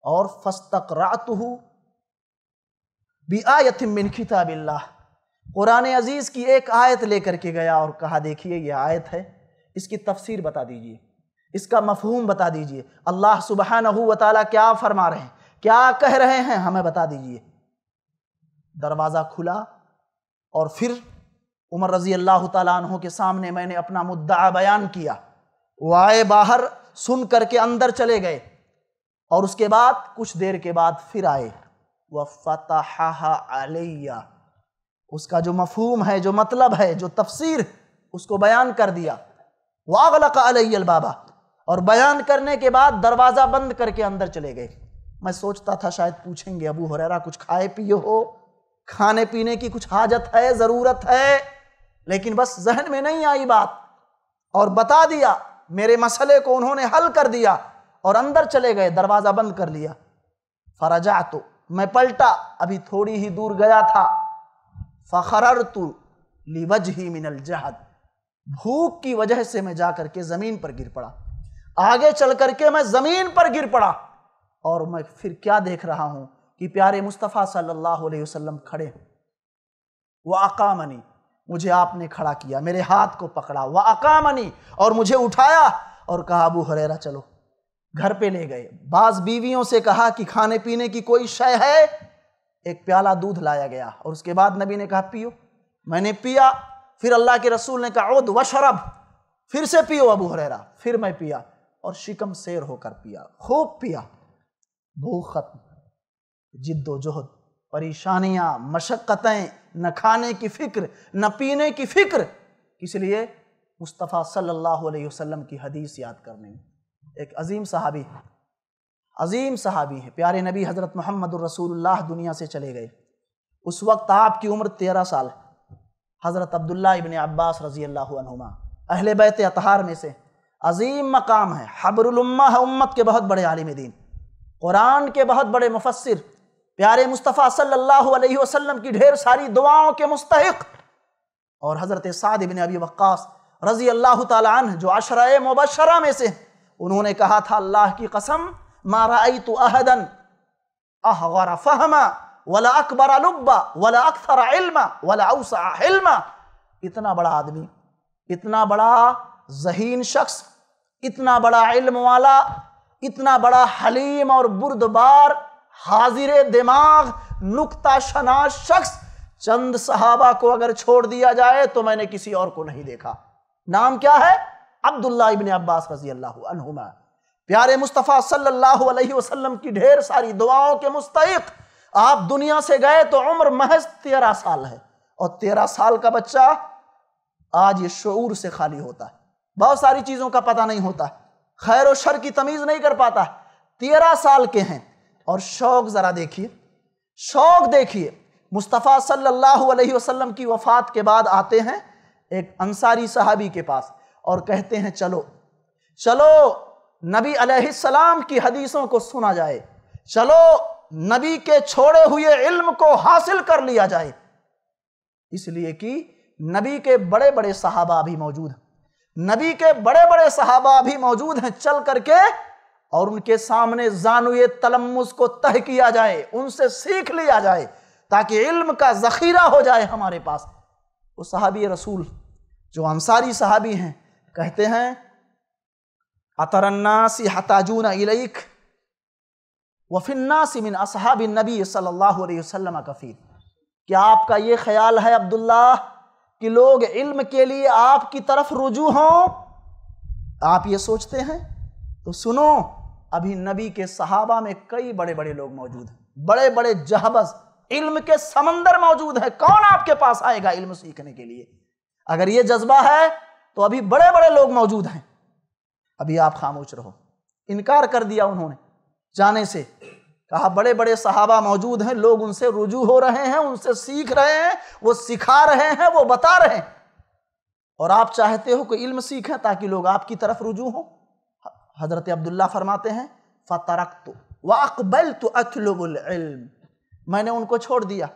और फस्तक रातहू आयतिन किताबिल्लाह। कुरान अज़ीज़ की एक आयत लेकर के गया और कहा, देखिए यह आयत है। इसकी तफसीर बता दीजिए। इसका मफहूम बता दीजिए। अल्लाह सुबह वाली क्या फरमा रहे हैं? क्या कह रहे हैं? हमें बता दीजिए। दरवाज़ा खुला और फिर उमर रज़ी अल्लाह तु के सामने मैंने अपना मुद्दा बयान किया। वो आए बाहर सुन करके अंदर चले गए और उसके बाद, कुछ देर के बाद फिर आए। वह फतहा उसका जो मफहूम है, जो मतलब है, जो तफसीर, उसको बयान कर दिया। वागलक बाबा और बयान करने के बाद दरवाज़ा बंद करके अंदर चले गए। मैं सोचता था शायद पूछेंगे, अबू हुररा, कुछ खाए पिए हो? खाने पीने की कुछ हाजत है, ज़रूरत है? लेकिन बस जहन में नहीं आई बात। और बता दिया, मेरे मसले को उन्होंने हल कर दिया और अंदर चले गए, दरवाज़ा बंद कर लिया। फरजा तो मैं पलटा, अभी थोड़ी ही दूर गया था। फ़खर तु लिवज ही मिनल जहद। भूख की वजह से मैं जाकर के ज़मीन पर गिर पड़ा। आगे चल करके मैं ज़मीन पर गिर पड़ा। और मैं फिर क्या देख रहा हूँ कि प्यारे मुस्तफ़ा सल्लल्लाहु अलैहि वसल्लम खड़े हैं। वह अकामनी, मुझे आपने खड़ा किया, मेरे हाथ को पकड़ा। वह अकामनी, और मुझे उठाया और कहा, अबू हरेरा, चलो। घर पे ले गए। बाज बीवियों से कहा कि खाने पीने की कोई शय है? एक प्याला दूध लाया गया और उसके बाद नबी ने कहा, पियो। मैंने पिया, फिर अल्लाह के रसूल ने कहा, उद वशरब, फिर से पियो अबू हुरैरा, फिर मैं पिया और शिकम शेर होकर पिया, खूब पिया। भूख खत्म, जिद्दोजहद, परेशानियाँ, मशक्क़तें, न खाने की फ़िक्र, न पीने की फ़िक्र। इसलिए मुस्तफ़ा सल्लल्लाहु अलैहि वसल्लम की हदीस याद करने। एक अजीम सहाबी अजीम सहाबी है। प्यारे नबी हज़रत मोहम्मद रसूलुल्लाह दुनिया से चले गए। उस वक्त आपकी उम्र तेरह साल हज़रत अब्दुल्ला इबन अब्बास रज़ी अल्लाह अहल बैत अतहार में से अजीम मकाम है। हबरुलम्मा है उम्मत के बहुत बड़े आलिम दीन। कुरान के बहुत बड़े मुफसर प्यारे मुस्तफ़ा सल्लल्लाहु अलैहि वसल्लम की ढेर सारी दुआओं के मुस्तक और हज़रत साद बिन अबी वक्कास रज़ी अल्लाह तन जो अशरा मुबशरा में से उन्होंने कहा था, अल्लाह की कसम मारा तो अहदन फहमा, वला अकबर लुब्बा, वला अक्सर इल्मा, वला अवसा इतना बड़ा आदमी, इतना बड़ा जहीन शख्स, इतना बड़ा इल्म वाला, इतना बड़ा हलीम और बुरदबार, हाजिर दिमाग, नुकता शनाश शख्स चंद सहाबा को अगर छोड़ दिया जाए तो मैंने किसी और को नहीं देखा। नाम क्या है? अब्दुल्ला इब्न अब्बास रज़ी अल्लाह प्यारे मुस्तफ़ा सल्लल्लाहु अलैहि वसल्लम की ढेर सारी दुआओं के मुस्तक आप दुनिया से गए तो उम्र महज तेरह साल है। और तेरह साल का बच्चा आज ये शूर से खाली होता है। बहुत सारी चीज़ों का पता नहीं होता। खैर और शर की तमीज़ नहीं कर पाता। तेरह साल के हैं। और शौक ज़रा देखिए। शौक देखिए। मुस्तफ़ा सल्लल्लाहु अलैहि वसल्लम की वफ़ात के बाद आते हैं एक अंसारी सहाबी के पास। और कहते हैं, चलो चलो, नबी अलैहिस्सलाम की हदीसों को सुना जाए। चलो, नबी के छोड़े हुए इल्म को हासिल कर लिया जाए। इसलिए कि नबी के बड़े बड़े सहाबा भी मौजूद हैं। नबी के बड़े बड़े सहाबा भी मौजूद हैं, चल करके, और उनके सामने जानुए तलमुस को तह किया जाए, उनसे सीख लिया जाए, ताकि इल्म का जखीरा हो जाए हमारे पास। वो सहाबी रसूल, जो अंसारी सहाबी हैं कहते हैं, अतरन्नासी हताजून इलैक वफिन्नासी मिन असहाब नबी सल्लल्लाहु अलैहि वसल्लम कफ़ीर। क्या आपका ये ख्याल है अब्दुल्ला कि लोग इल्म के लिए आपकी तरफ़ रुजू हों? आप ये सोचते हैं? तो सुनो, अभी नबी के सहाबा में कई बड़े बड़े लोग मौजूद हैं। बड़े बड़े जहबज इल्म के समंदर मौजूद है। कौन आपके पास आएगा इल्म सीखने के लिए? अगर ये जज्बा है तो अभी बड़े बड़े लोग मौजूद हैं। अभी आप खामोश रहो। इनकार कर दिया उन्होंने। जाने से। कहा बड़े बड़े सहाबा मौजूद हैं। लोग उनसे रुजू हो रहे हैं, उनसे सीख रहे हैं, वो सिखा रहे हैं, वो बता रहे हैं। और आप चाहते हो कि इल्म सीखें ताकि लोग आपकी तरफ़ रुजू हो? हज़रत अब्दुल्ला फरमाते हैं फ़तरक तो वाकबल तो इल्म। मैंने उनको छोड़ दिया।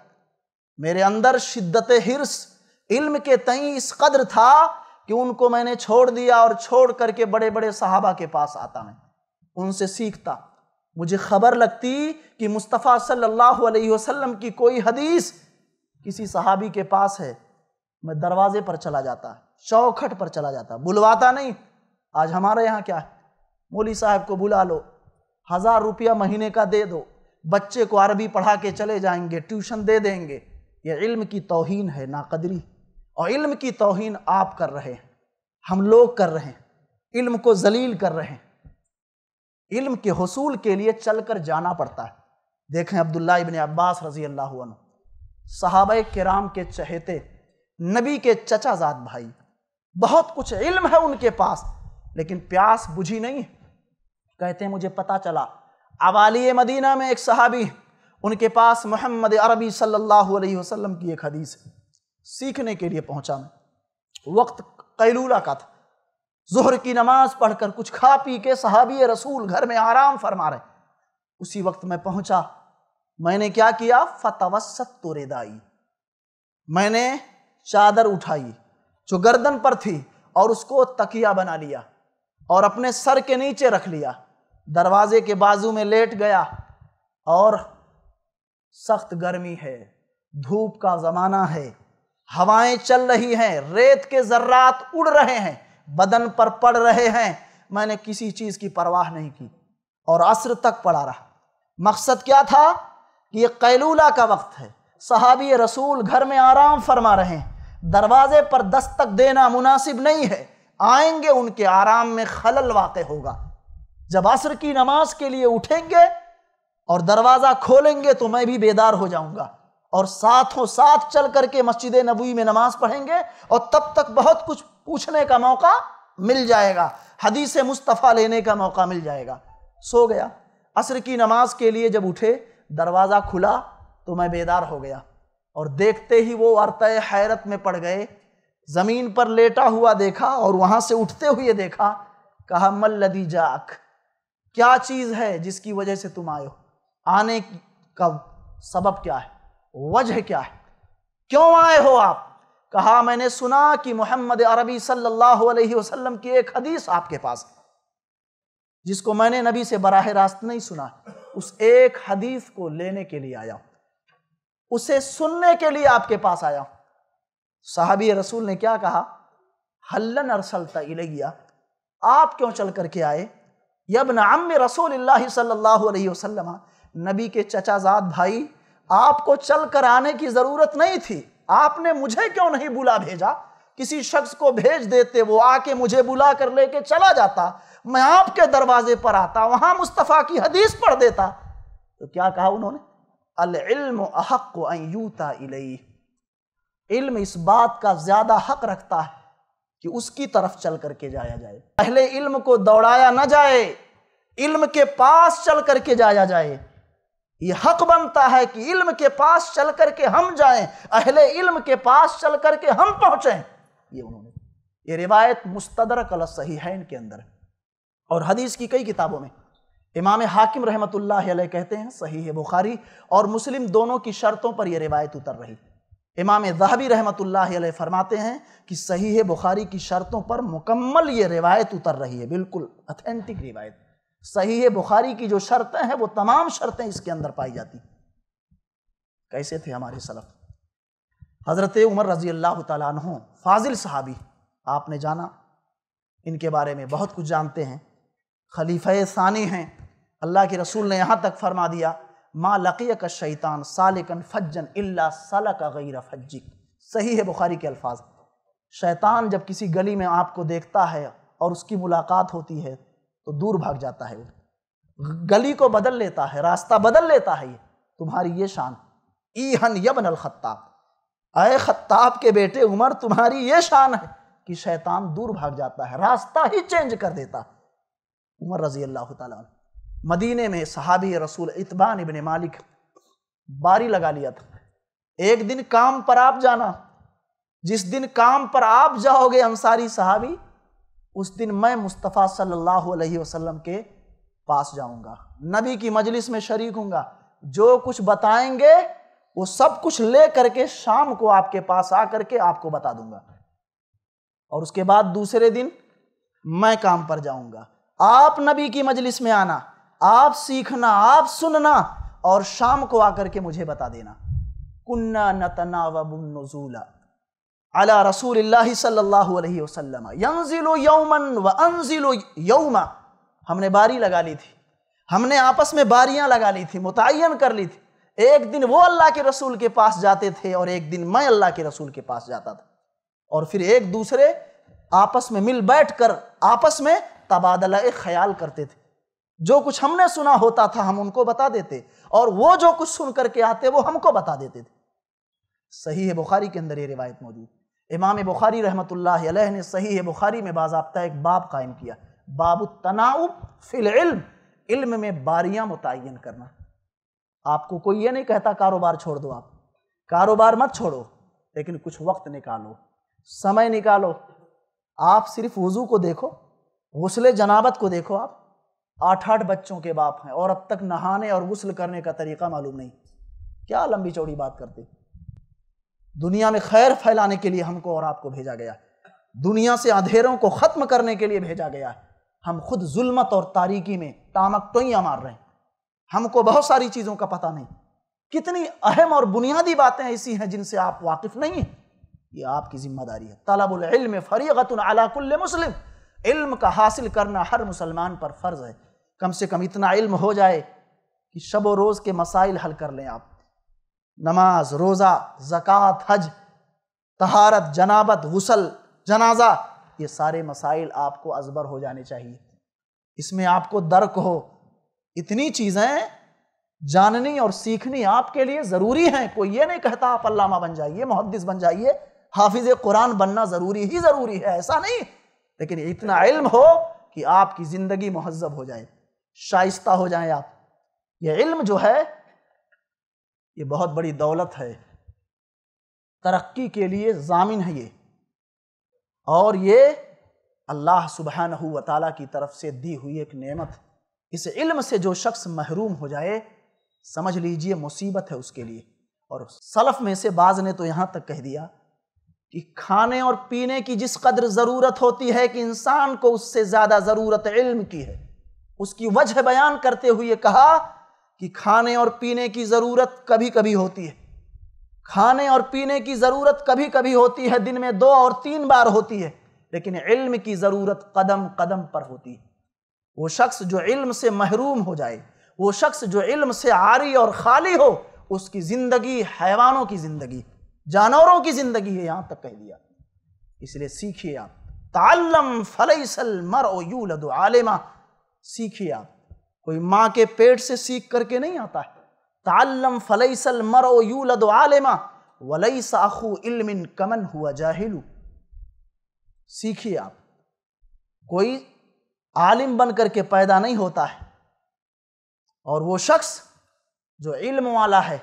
मेरे अंदर शिद्दत हिरस इल्म के तई इस कदर था कि उनको मैंने छोड़ दिया और छोड़ करके बड़े बड़े सहाबा के पास आता मैं। उनसे सीखता। मुझे खबर लगती कि मुस्तफ़ा सल्लल्लाहु अलैहि वसल्लम की कोई हदीस किसी सहाबी के पास है। मैं दरवाजे पर चला जाता, चौखट पर चला जाता, बुलवाता नहीं। आज हमारे यहाँ क्या है? मोली साहब को बुला लो, हज़ार रुपया महीने का दे दो, बच्चे को अरबी पढ़ा के चले जाएँगे, ट्यूशन दे देंगे। ये इल्म की तोहन है, नाकदरी। और इल्म की तोहन आप कर रहे हैं। हम लोग कर रहे हैं। इल्म को जलील कर रहे हैं। इल्म के हसूल के लिए चलकर जाना पड़ता है। देखें अब्दुल्ला इबन अब्बास रज़ी अल्लाह साहब कराम के चहेते, नबी के चचाजाद भाई, बहुत कुछ इल्म है उनके पास, लेकिन प्यास बुझी नहीं कहते हैं, मुझे पता चला अवाली मदीना में एक सहाबी उनके पास मोहम्मद अरबी सल्लल्लाहु अलैहि वसल्लम की एक हदीस सीखने के लिए पहुँचा मैं। वक्त कैलूला का था। जोहर की नमाज़ पढ़कर कुछ खा पी के सहाबी रसूल घर में आराम फरमा रहे। उसी वक्त मैं पहुँचा। मैंने क्या किया? फतवसत तुरेदाई। मैंने चादर उठाई जो गर्दन पर थी और उसको तकिया बना लिया और अपने सर के नीचे रख लिया। दरवाजे के बाजू में लेट गया और सख्त गर्मी है, धूप का जमाना है। हवाएँ चल रही हैं, रेत के जर्रात उड़ रहे हैं, बदन पर पड़ रहे हैं। मैंने किसी चीज़ की परवाह नहीं की और असर तक पड़ा रहा। मकसद क्या था? कि ये कैलूला का वक्त है। सहाबी रसूल घर में आराम फरमा रहे हैं। दरवाजे पर दस्तक देना मुनासिब नहीं है। आएँगे, उनके आराम में खलल वाक़ होगा। जब असर की नमाज़ के लिए उठेंगे और दरवाज़ा खोलेंगे तो मैं भी बेदार हो जाऊँगा। और साथों साथ चल करके मस्जिद नबी में नमाज़ पढ़ेंगे और तब तक बहुत कुछ पूछने का मौका मिल जाएगा। हदीस मुस्तफ़ा लेने का मौका मिल जाएगा। सो गया। असर की नमाज़ के लिए जब उठे, दरवाज़ा खुला तो मैं बेदार हो गया। और देखते ही वो अर्त हैरत में पड़ गए। ज़मीन पर लेटा हुआ देखा और वहाँ से उठते हुए देखा, कहा, मल्लदी जाक, क्या चीज़ है जिसकी वजह से तुम हो? आने का सबब क्या है? वजह क्या है? क्यों आए हो आप? कहा, मैंने सुना कि मोहम्मद अरबी सल्लल्लाहु अलैहि वसल्लम की एक हदीस आपके पास है, जिसको मैंने नबी से बराह रास्त नहीं सुना। उस एक हदीस को लेने के लिए आया उसे सुनने के लिए आपके पास आया साहबी रसूल ने क्या कहा? हल्लन अरसलता इलैया, आप क्यों चल करके आए? यबन अम्म रसूल सल्लल्लाहु अलैहि वसल्लम, नबी के चचाजाद भाई आपको चल कर आने की ज़रूरत नहीं थी। आपने मुझे क्यों नहीं बुला भेजा? किसी शख्स को भेज देते, वो आके मुझे बुला कर लेके चला जाता। मैं आपके दरवाजे पर आता, वहाँ मुस्तफ़ा की हदीस पढ़ देता। तो क्या कहा उन्होंने? अल इल्म इल्म इस बात का ज़्यादा हक रखता है कि उसकी तरफ़ चल करके जाया जाए। पहले इल्म को दौड़ाया ना जाए, इल्म के पास चल करके जाया जाए। ये हक बनता है कि इल्म के पास चल करके हम जाएँ, अहले इल्म के पास चल करके हम पहुँचे। ये उन्होंने ये रिवायत मुस्तदरक कल सही है इनके अंदर और हदीस की कई किताबों में इमाम हाकिम रहमत कहते हैं सही है बुखारी और मुस्लिम दोनों की शर्तों पर यह रिवायत उतर रही। इमाम जहबी रहमत फरमाते हैं कि सही है बुखारी की शर्तों पर मुकम्मल ये रिवायत उतर रही है, बिल्कुल अथेंटिक रिवायत। सही है बुखारी की जो शर्तें हैं, वो तमाम शर्तें इसके अंदर पाई जाती कैसे थे हमारे सलफ? हज़रत उमर रज़ी अल्लाह तु फाजिल सहाबी, आपने जाना। इनके बारे में बहुत कुछ जानते हैं। खलीफ़ सानी हैं। अल्लाह के रसूल ने यहाँ तक फरमा दिया, माँ लकीय का शैतान सालिकन फज्जन इल्ला साल का गैर फज्जिक। सही है बुखारी के अल्फाज। शैतान जब किसी गली में आपको देखता है और उसकी मुलाकात होती है तो दूर भाग जाता है गली को बदल लेता है, रास्ता बदल लेता है ये। तुम्हारी ये शान। ईहन यबन अल खत्ताब। अय खत्ताब के बेटे उमर, तुम्हारी ये शान है कि शैतान दूर भाग जाता है, रास्ता ही चेंज कर देता। है उमर रज़ी अल्लाह मदीने में सहाबी रसूल इतबान इबन मालिक बारी लगा लिया था। एक दिन काम पर आप जाना, जिस दिन काम पर आप जाओगे, अंसारी सहाबी उस दिन मैं मुस्तफ़ा सल्लल्लाहु अलैहि वसल्लम के पास जाऊँगा। नबी की मजलिस में शरीक हूँगा जो कुछ बताएँगे, वो सब कुछ ले करके शाम को आपके पास आ करके आपको बता दूँगा। और उसके बाद दूसरे दिन मैं काम पर जाऊँगा। आप नबी की मजलिस में आना, आप सीखना, आप सुनना और शाम को आकर के मुझे बता देना। कुन्ना नतना वबुन्नजूला अला रसूल सल्लल्लाहु यौमन व अनजिलु यौमा हमने बारी लगा ली थी। हमने आपस में बारियाँ लगा ली थी मुतयन कर ली थी। एक दिन वो अल्लाह के रसूल के पास जाते थे और एक दिन मैं अल्लाह के रसूल के पास जाता था। और फिर एक दूसरे आपस में मिल बैठ कर आपस में तबादला ख्याल करते थे। जो कुछ हमने सुना होता था हम उनको बता देते और वो जो कुछ सुन करके आते वो हमको बता देते थे। सही है, बुखारी के अंदर ये रिवायत मौजूद। इमाम बुखारी रहमत ने सही बुखारी में बाबा एक बाब कायम किया। बाब तनाउब फिल इल्म इल्म में बारियाँ मुतन करना। आपको कोई ये नहीं कहता, कारोबार छोड़ दो आप। कारोबार मत छोड़ो, लेकिन कुछ वक्त निकालो। समय निकालो। आप सिर्फ़ वज़ू को देखो, गुसल जनाबत को देखो आप। आठ आठ बच्चों के बाप हैं और अब तक नहाने और गुसल करने का तरीका मालूम नहीं। क्या लंबी चौड़ी बात करते दुनिया में खैर फैलाने के लिए हमको और आपको भेजा गया दुनिया से अंधेरों को ख़त्म करने के लिए भेजा गया है। हम खुद जुल्मत और तारीकी में तामक टोइयाँ मार रहे हैं। हमको बहुत सारी चीज़ों का पता नहीं। कितनी अहम और बुनियादी बातें ऐसी हैं जिनसे आप वाकिफ नहीं हैं। ये आपकी ज़िम्मेदारी है। तलबुल इल्म फरीगतन मुस्लिम। इल्म का हासिल करना हर मुसलमान पर फ़र्ज़ है। कम से कम इतना इल्म हो जाए कि शब रोज़ के मसाइल हल कर लें आप। नमाज़, रोज़ा, ज़क़़त, हज, तहारत, जनाबत, गुसल, जनाजा, ये सारे मसाइल आपको अजबर हो जाने चाहिए। इसमें आपको दर्क हो। इतनी चीज़ें जाननी और सीखनी आपके लिए ज़रूरी हैं। कोई ये नहीं कहता, आप अल्लामा बन जाइए मुहदस बन जाइए, हाफिज कुरान बनना ज़रूरी ही ज़रूरी है, ऐसा नहीं। लेकिन इतना इल्म हो कि आपकी ज़िंदगी महजब हो जाए, शाइस्ता हो जाए आप। ये इल्म जो है ये बहुत बड़ी दौलत है। तरक्की के लिए जामिन है ये। और ये अल्लाह सुबहानहू व की तरफ़ से दी हुई एक नेमत। इस इल्म से जो शख्स महरूम हो जाए, समझ लीजिए मुसीबत है उसके लिए। और सलफ में से बाज ने तो यहाँ तक कह दिया कि खाने और पीने की जिस कदर ज़रूरत होती है कि इंसान को उससे ज़्यादा ज़रूरत इल्म की है, उसकी वजह बयान करते हुए कहा कि खाने और पीने की ज़रूरत कभी कभी होती है। खाने और पीने की ज़रूरत कभी कभी होती है, दिन में दो और तीन बार होती है, लेकिन इल्म की ज़रूरत कदम कदम पर होती है। वो शख्स जो इल्म से महरूम हो जाए, वो शख्स जो इल्म से आरी और खाली हो, उसकी ज़िंदगी हैवानों की ज़िंदगी, जानवरों की ज़िंदगी है, यहाँ तक कह दिया। इसलिए सीखिए आप। ताल्लम फलैसल मर यूलद आलिमा, सीखिए आप। कोई माँ के पेट से सीख करके नहीं आता है। ताल्लम फलैसल मर यूलद आलिमा वलई साखू इल्मिन कमन हुआ जाहिलू। सीखिए आप, कोई आलिम बन करके पैदा नहीं होता है। और वो शख्स जो इल्म वाला है,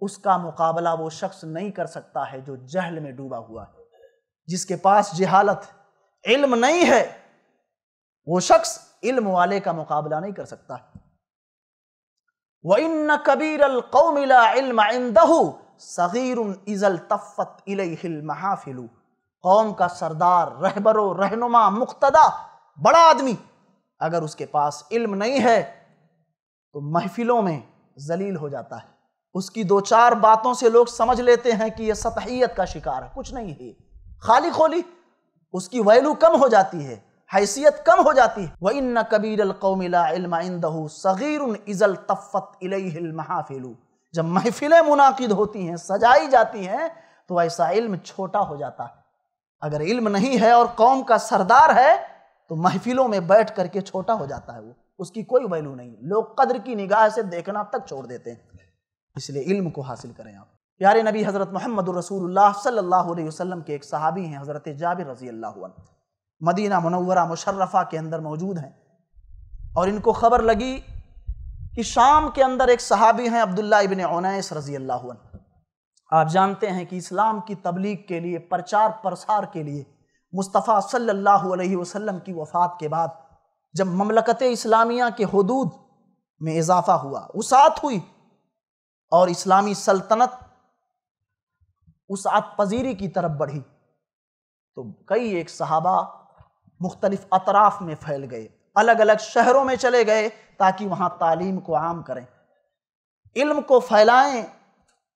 उसका मुकाबला वो शख्स नहीं कर सकता है जो जहल में डूबा हुआ है। जिसके पास जहालत, इल्म नहीं है, वो शख्स इल्म वाले का मुकाबला नहीं कर सकता। व इन कबीर कौम का सरदार, रहबरो, रहनुमा मुख्तदा बड़ा आदमी, अगर उसके पास इल्म नहीं है तो महफिलों में जलील हो जाता है। उसकी दो चार बातों से लोग समझ लेते हैं कि यह सतहियत का शिकार है, कुछ नहीं है। खाली खोली, उसकी वैल्यू कम हो जाती है। हैसियत कम हो जाती है। वह इन कबीर इजल तफ़त महाफिलू। जब महफिलें मुनाकिद होती हैं, सजाई जाती हैं तो ऐसा इल्म छोटा हो जाता है। अगर इल्म नहीं है और कौम का सरदार है तो महफिलों में बैठ करके छोटा हो जाता है वो। उसकी कोई वैल्यू नहीं। लोग कद्र की निगाह से देखना तक छोड़ देते हैं। इसलिए इल्म को हासिल करें आप। प्यारे नबी हज़रत मोहम्मद रसूलुल्लाह सल्लल्लाहु अलैहि वसल्लम के एक सहाबी हैं, हज़रत जाबिर रज़ी अल्लाह मदीना मुनव्वरा मुशर्रफ़ा के अंदर मौजूद हैं। और इनको खबर लगी कि शाम के अंदर एक सहाबी हैं अब्दुल्ला इबन ओनैस रज़ी अल्लाह आप जानते हैं कि इस्लाम की तबलीग के लिए, प्रचार प्रसार के लिए मुस्तफ़ा सल्लल्लाहु अलैहि वसल्लम की वफ़ात के बाद जब ममलकत इस्लामिया के हदूद में इजाफा हुआ, उसात हुई और इस्लामी सल्तनत उसात पजीरी की तरफ़ बढ़ी तो कई एक सहाबा मुख्तलिफ़ अतराफ में फैल गए अलग अलग शहरों में चले गए ताकि वहाँ तालीम को आम करें। इल्म को फैलाएँ,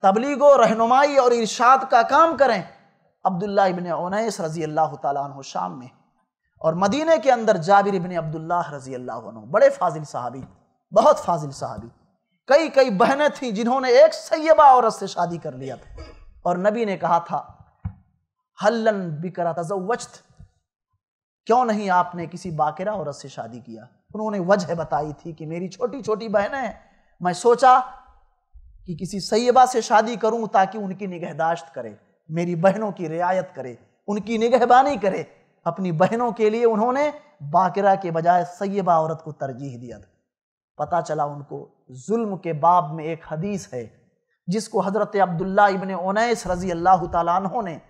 तबलीगो रहनुमाई और इरशाद का काम करें अब्दुल्ला इबन ओनैस रज़ी अल्लाह तु शाम में और मदीने के अंदर जाबिर इबन अब्दुल्ला रज़ी अल्लाह बड़े फाजिल साहबी, बहुत फाजिल साहबी। कई कई बहनें थीं जिन्होंने एक सैयबा औरत से शादी कर लिया था और नबी ने कहा था, हल्लन बिकरा तजवचत क्यों नहीं आपने किसी बाकिरा औरत से शादी किया? उन्होंने वजह बताई थी कि मेरी छोटी छोटी बहनें हैं। मैं सोचा कि किसी सैयबा से शादी करूँ ताकि उनकी निगहदाश्त करे, मेरी बहनों की रियायत करे, उनकी निगहबानी करे। अपनी बहनों के लिए उन्होंने बाकिरा के बजाय सैयबा औरत को तरजीह दिया था। पता चला उनको जुल्म के बाब में एक हदीस है, जिसको हज़रत अब्दुल्ला इबन ओनैस रज़ी अल्लाह तहों ने,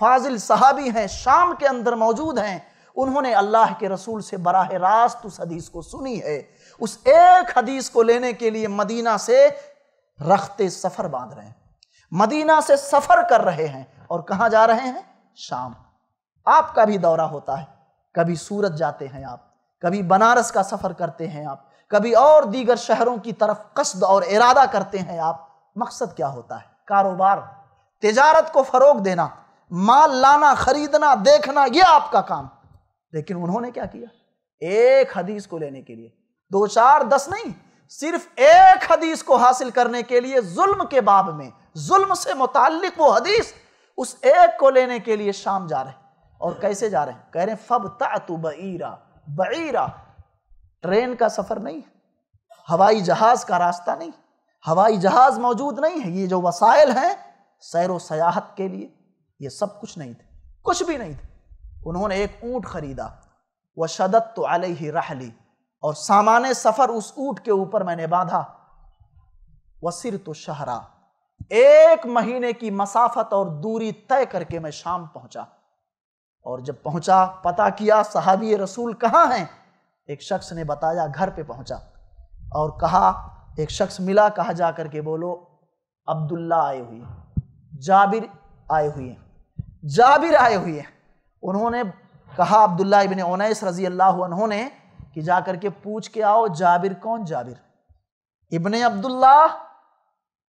फाजिल सहाबी हैं, शाम के अंदर मौजूद हैं। उन्होंने अल्लाह के रसूल से बराह रास्त उस हदीस को सुनी है। उस एक हदीस को लेने के लिए मदीना से रखते सफ़र बाँध रहे हैं। मदीना से सफ़र कर रहे हैं और कहाँ जा रहे हैं? शाम। आपका भी दौरा होता है। कभी सूरत जाते हैं आप, कभी बनारस का सफ़र करते हैं आप, कभी और दीगर शहरों की तरफ़ कसद और इरादा करते हैं आप। मकसद क्या होता है? कारोबार। तजारत को फ़रोग देना, माल लाना, खरीदना, देखना यह आपका काम। लेकिन उन्होंने क्या किया? एक हदीस को लेने के लिए। दो चार, दस नहीं, सिर्फ़ एक हदीस को हासिल करने के लिए जुल्म के बाब में, जुल्म से मुतालिक वो हदीस उस एक को लेने के लिए शाम जा रहे और कैसे जा रहे हैं? कह रहे हैं फब तु बईरा बईरा, ट्रेन का सफ़र नहीं हवाई जहाज़ का रास्ता नहीं हवाई जहाज़ मौजूद नहीं है, ये जो वसाइल हैं, सैर व सयाहत के लिए, ये सब कुछ नहीं थे, कुछ भी नहीं थे। उन्होंने एक ऊँट खरीदा वह शदत तो ही रहली, और सामान्य सफ़र उस ऊँट के ऊपर मैंने बांधा। वसिर तो शहरा, एक महीने की मसाफत और दूरी तय करके मैं शाम पहुँचा। और जब पहुँचा, पता किया सहाबी रसूल कहाँ हैं, एक शख्स ने बताया घर पे पहुँचा और कहा, एक शख्स मिला कहा जा करके बोलो, अब्दुल्ला आए हुए जाबिर आए हुए जाबिर आए हुए उन्होंने कहा अब्दुल्ला इबन ओनैस रज़ी अल्लाह उन्होंने कि जा करके पूछ के आओ, जाबिर कौन जाबिर? इबन अब्दुल्ला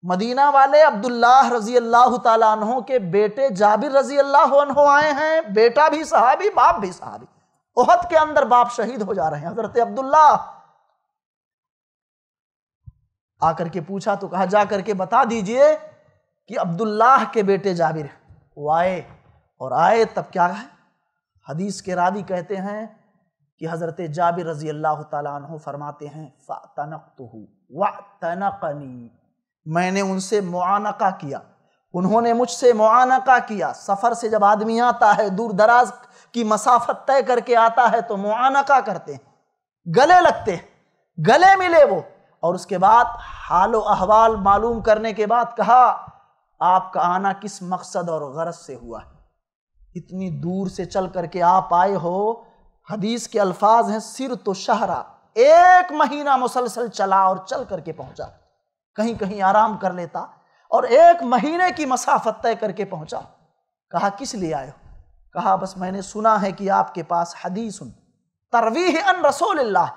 मदीना वाले अब्दुल्लाह रज़ी अल्लाह तहों के बेटे जाबिर रज़ी अल्लाह आए हैं, बेटा भी सहाबी, बाप भी सहाबी। ओहद के अंदर बाप शहीद हो जा रहे हैं। हज़रत अब्दुल्ला आकर के पूछा तो कहा, जा करके बता दीजिए कि अब्दुल्लाह के बेटे जाबिर वो आए और आए, तब क्या है? हदीस के रावी कहते हैं कि हज़रत जाबिर रज़ी अल्लाह तु फरमाते हैं फ़ातनक़तुहु व तनक़नी मैंने उनसे मुआनका किया, उन्होंने मुझसे मुआनका किया, सफ़र से जब आदमी आता है दूर दराज की मसाफत तय करके आता है तो मुआनका करते हैं, गले लगते हैं, गले मिले वो। और उसके बाद हाल अहवाल मालूम करने के बाद कहा, आपका आना किस मकसद और गरज से हुआ है? इतनी दूर से चल करके आप आए हो। हदीस के अल्फाज हैं, सिर तो शहरा। एक महीना मुसलसल चला और चल करके पहुँचा। कहीं कहीं आराम कर लेता और एक महीने की मसाफत तय करके पहुँचा। कहा, किस लिए आए हो? कहा, बस मैंने सुना है कि आपके पास हदीस तरवीह अन रसूल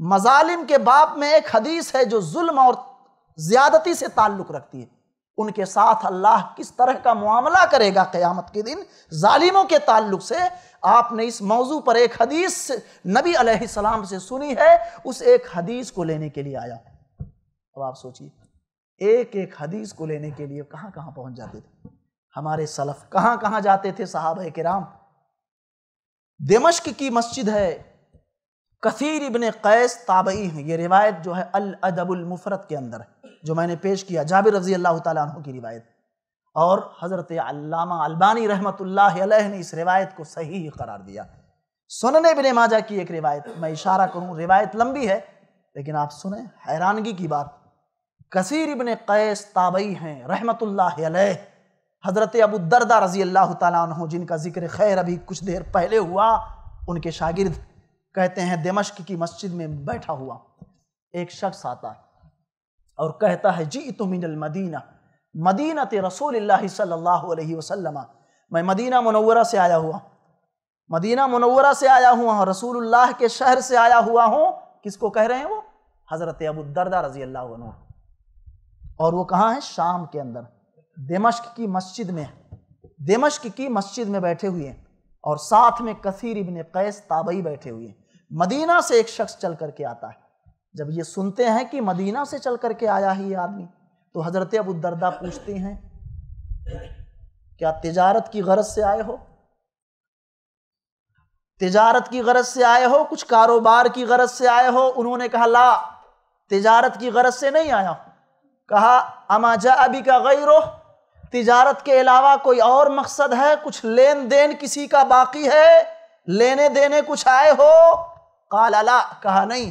मजालिम के बाप में एक हदीस है जो जुल्म और ज्यादती से ताल्लुक रखती है। उनके साथ अल्लाह किस तरह का मामला करेगा क़यामत के दिन? जालिमों के ताल्लुक से आपने इस मौजू पर एक हदीस नबी अलैहिस्सलाम से सुनी है, उस एक हदीस को लेने के लिए आया। अब आप सोचिए, एक एक हदीस को लेने के लिए कहाँ कहाँ पहुँच जाते थे? हमारे सलफ कहाँ कहाँ जाते थे साहब के राम दिमश्क की मस्जिद है कसीर इबन कैस ताबई हैं। ये रिवायत जो है अल अदबुल मुफरत के अंदर है, जो मैंने पेश किया, जाबिर रज़ी अल्लाह तु की रिवायत। और हज़रत अल्लामा अलबानी रहमत ने इस रिवायत को सही करार दिया। सुनने बिन माजा की एक रिवायत, मैं इशारा करूँ, रिवायत लंबी है, लेकिन आप सुने, हैरानगी की बात। कसीर इबन कैस ताबई हैं रहमत हज़रत अबू दरदा रज़ी अल्लाह तु जिनका ज़िक्र खैर अभी कुछ देर पहले हुआ, उनके शागिर्द कहते हैं, दमश्क की मस्जिद में बैठा हुआ एक शख्स आता है और कहता है, जी तो मिनल मदीना मदीना ते रसूल सल्लल्लाहु अलैहि वसल्लम, मैं मदीना मुनव्वरा से आया हुआ, मदीना मुनव्वरा से आया हुआ रसूलुल्लाह के शहर से आया हुआ हूँ। किसको कह रहे हैं वो? हज़रत अबू दरदा रज़ी अल्लाह और वो कहाँ है? शाम के अंदर। दमश्क की मस्जिद में, दमश्क की मस्जिद में बैठे हुए हैं और साथ में कसीर इबन कैस ताबई बैठे हुए हैं। मदीना से एक शख्स चल करके आता है। जब ये सुनते हैं कि मदीना से चल करके आया ही आदमी तो हज़रत अबू दरदा पूछते हैं, क्या तिजारत की गरज से आए हो? तिजारत की गरज से आए हो? कुछ कारोबार की गरज से आए हो? उन्होंने कहा, ला, तिजारत की गरज से नहीं आया कहा अमाजा अभी का गैरो तिजारत के अलावा कोई और मकसद है? कुछ लेन देन किसी का बाकी है? लेने देने कुछ आए हो? काल कहा नहीं।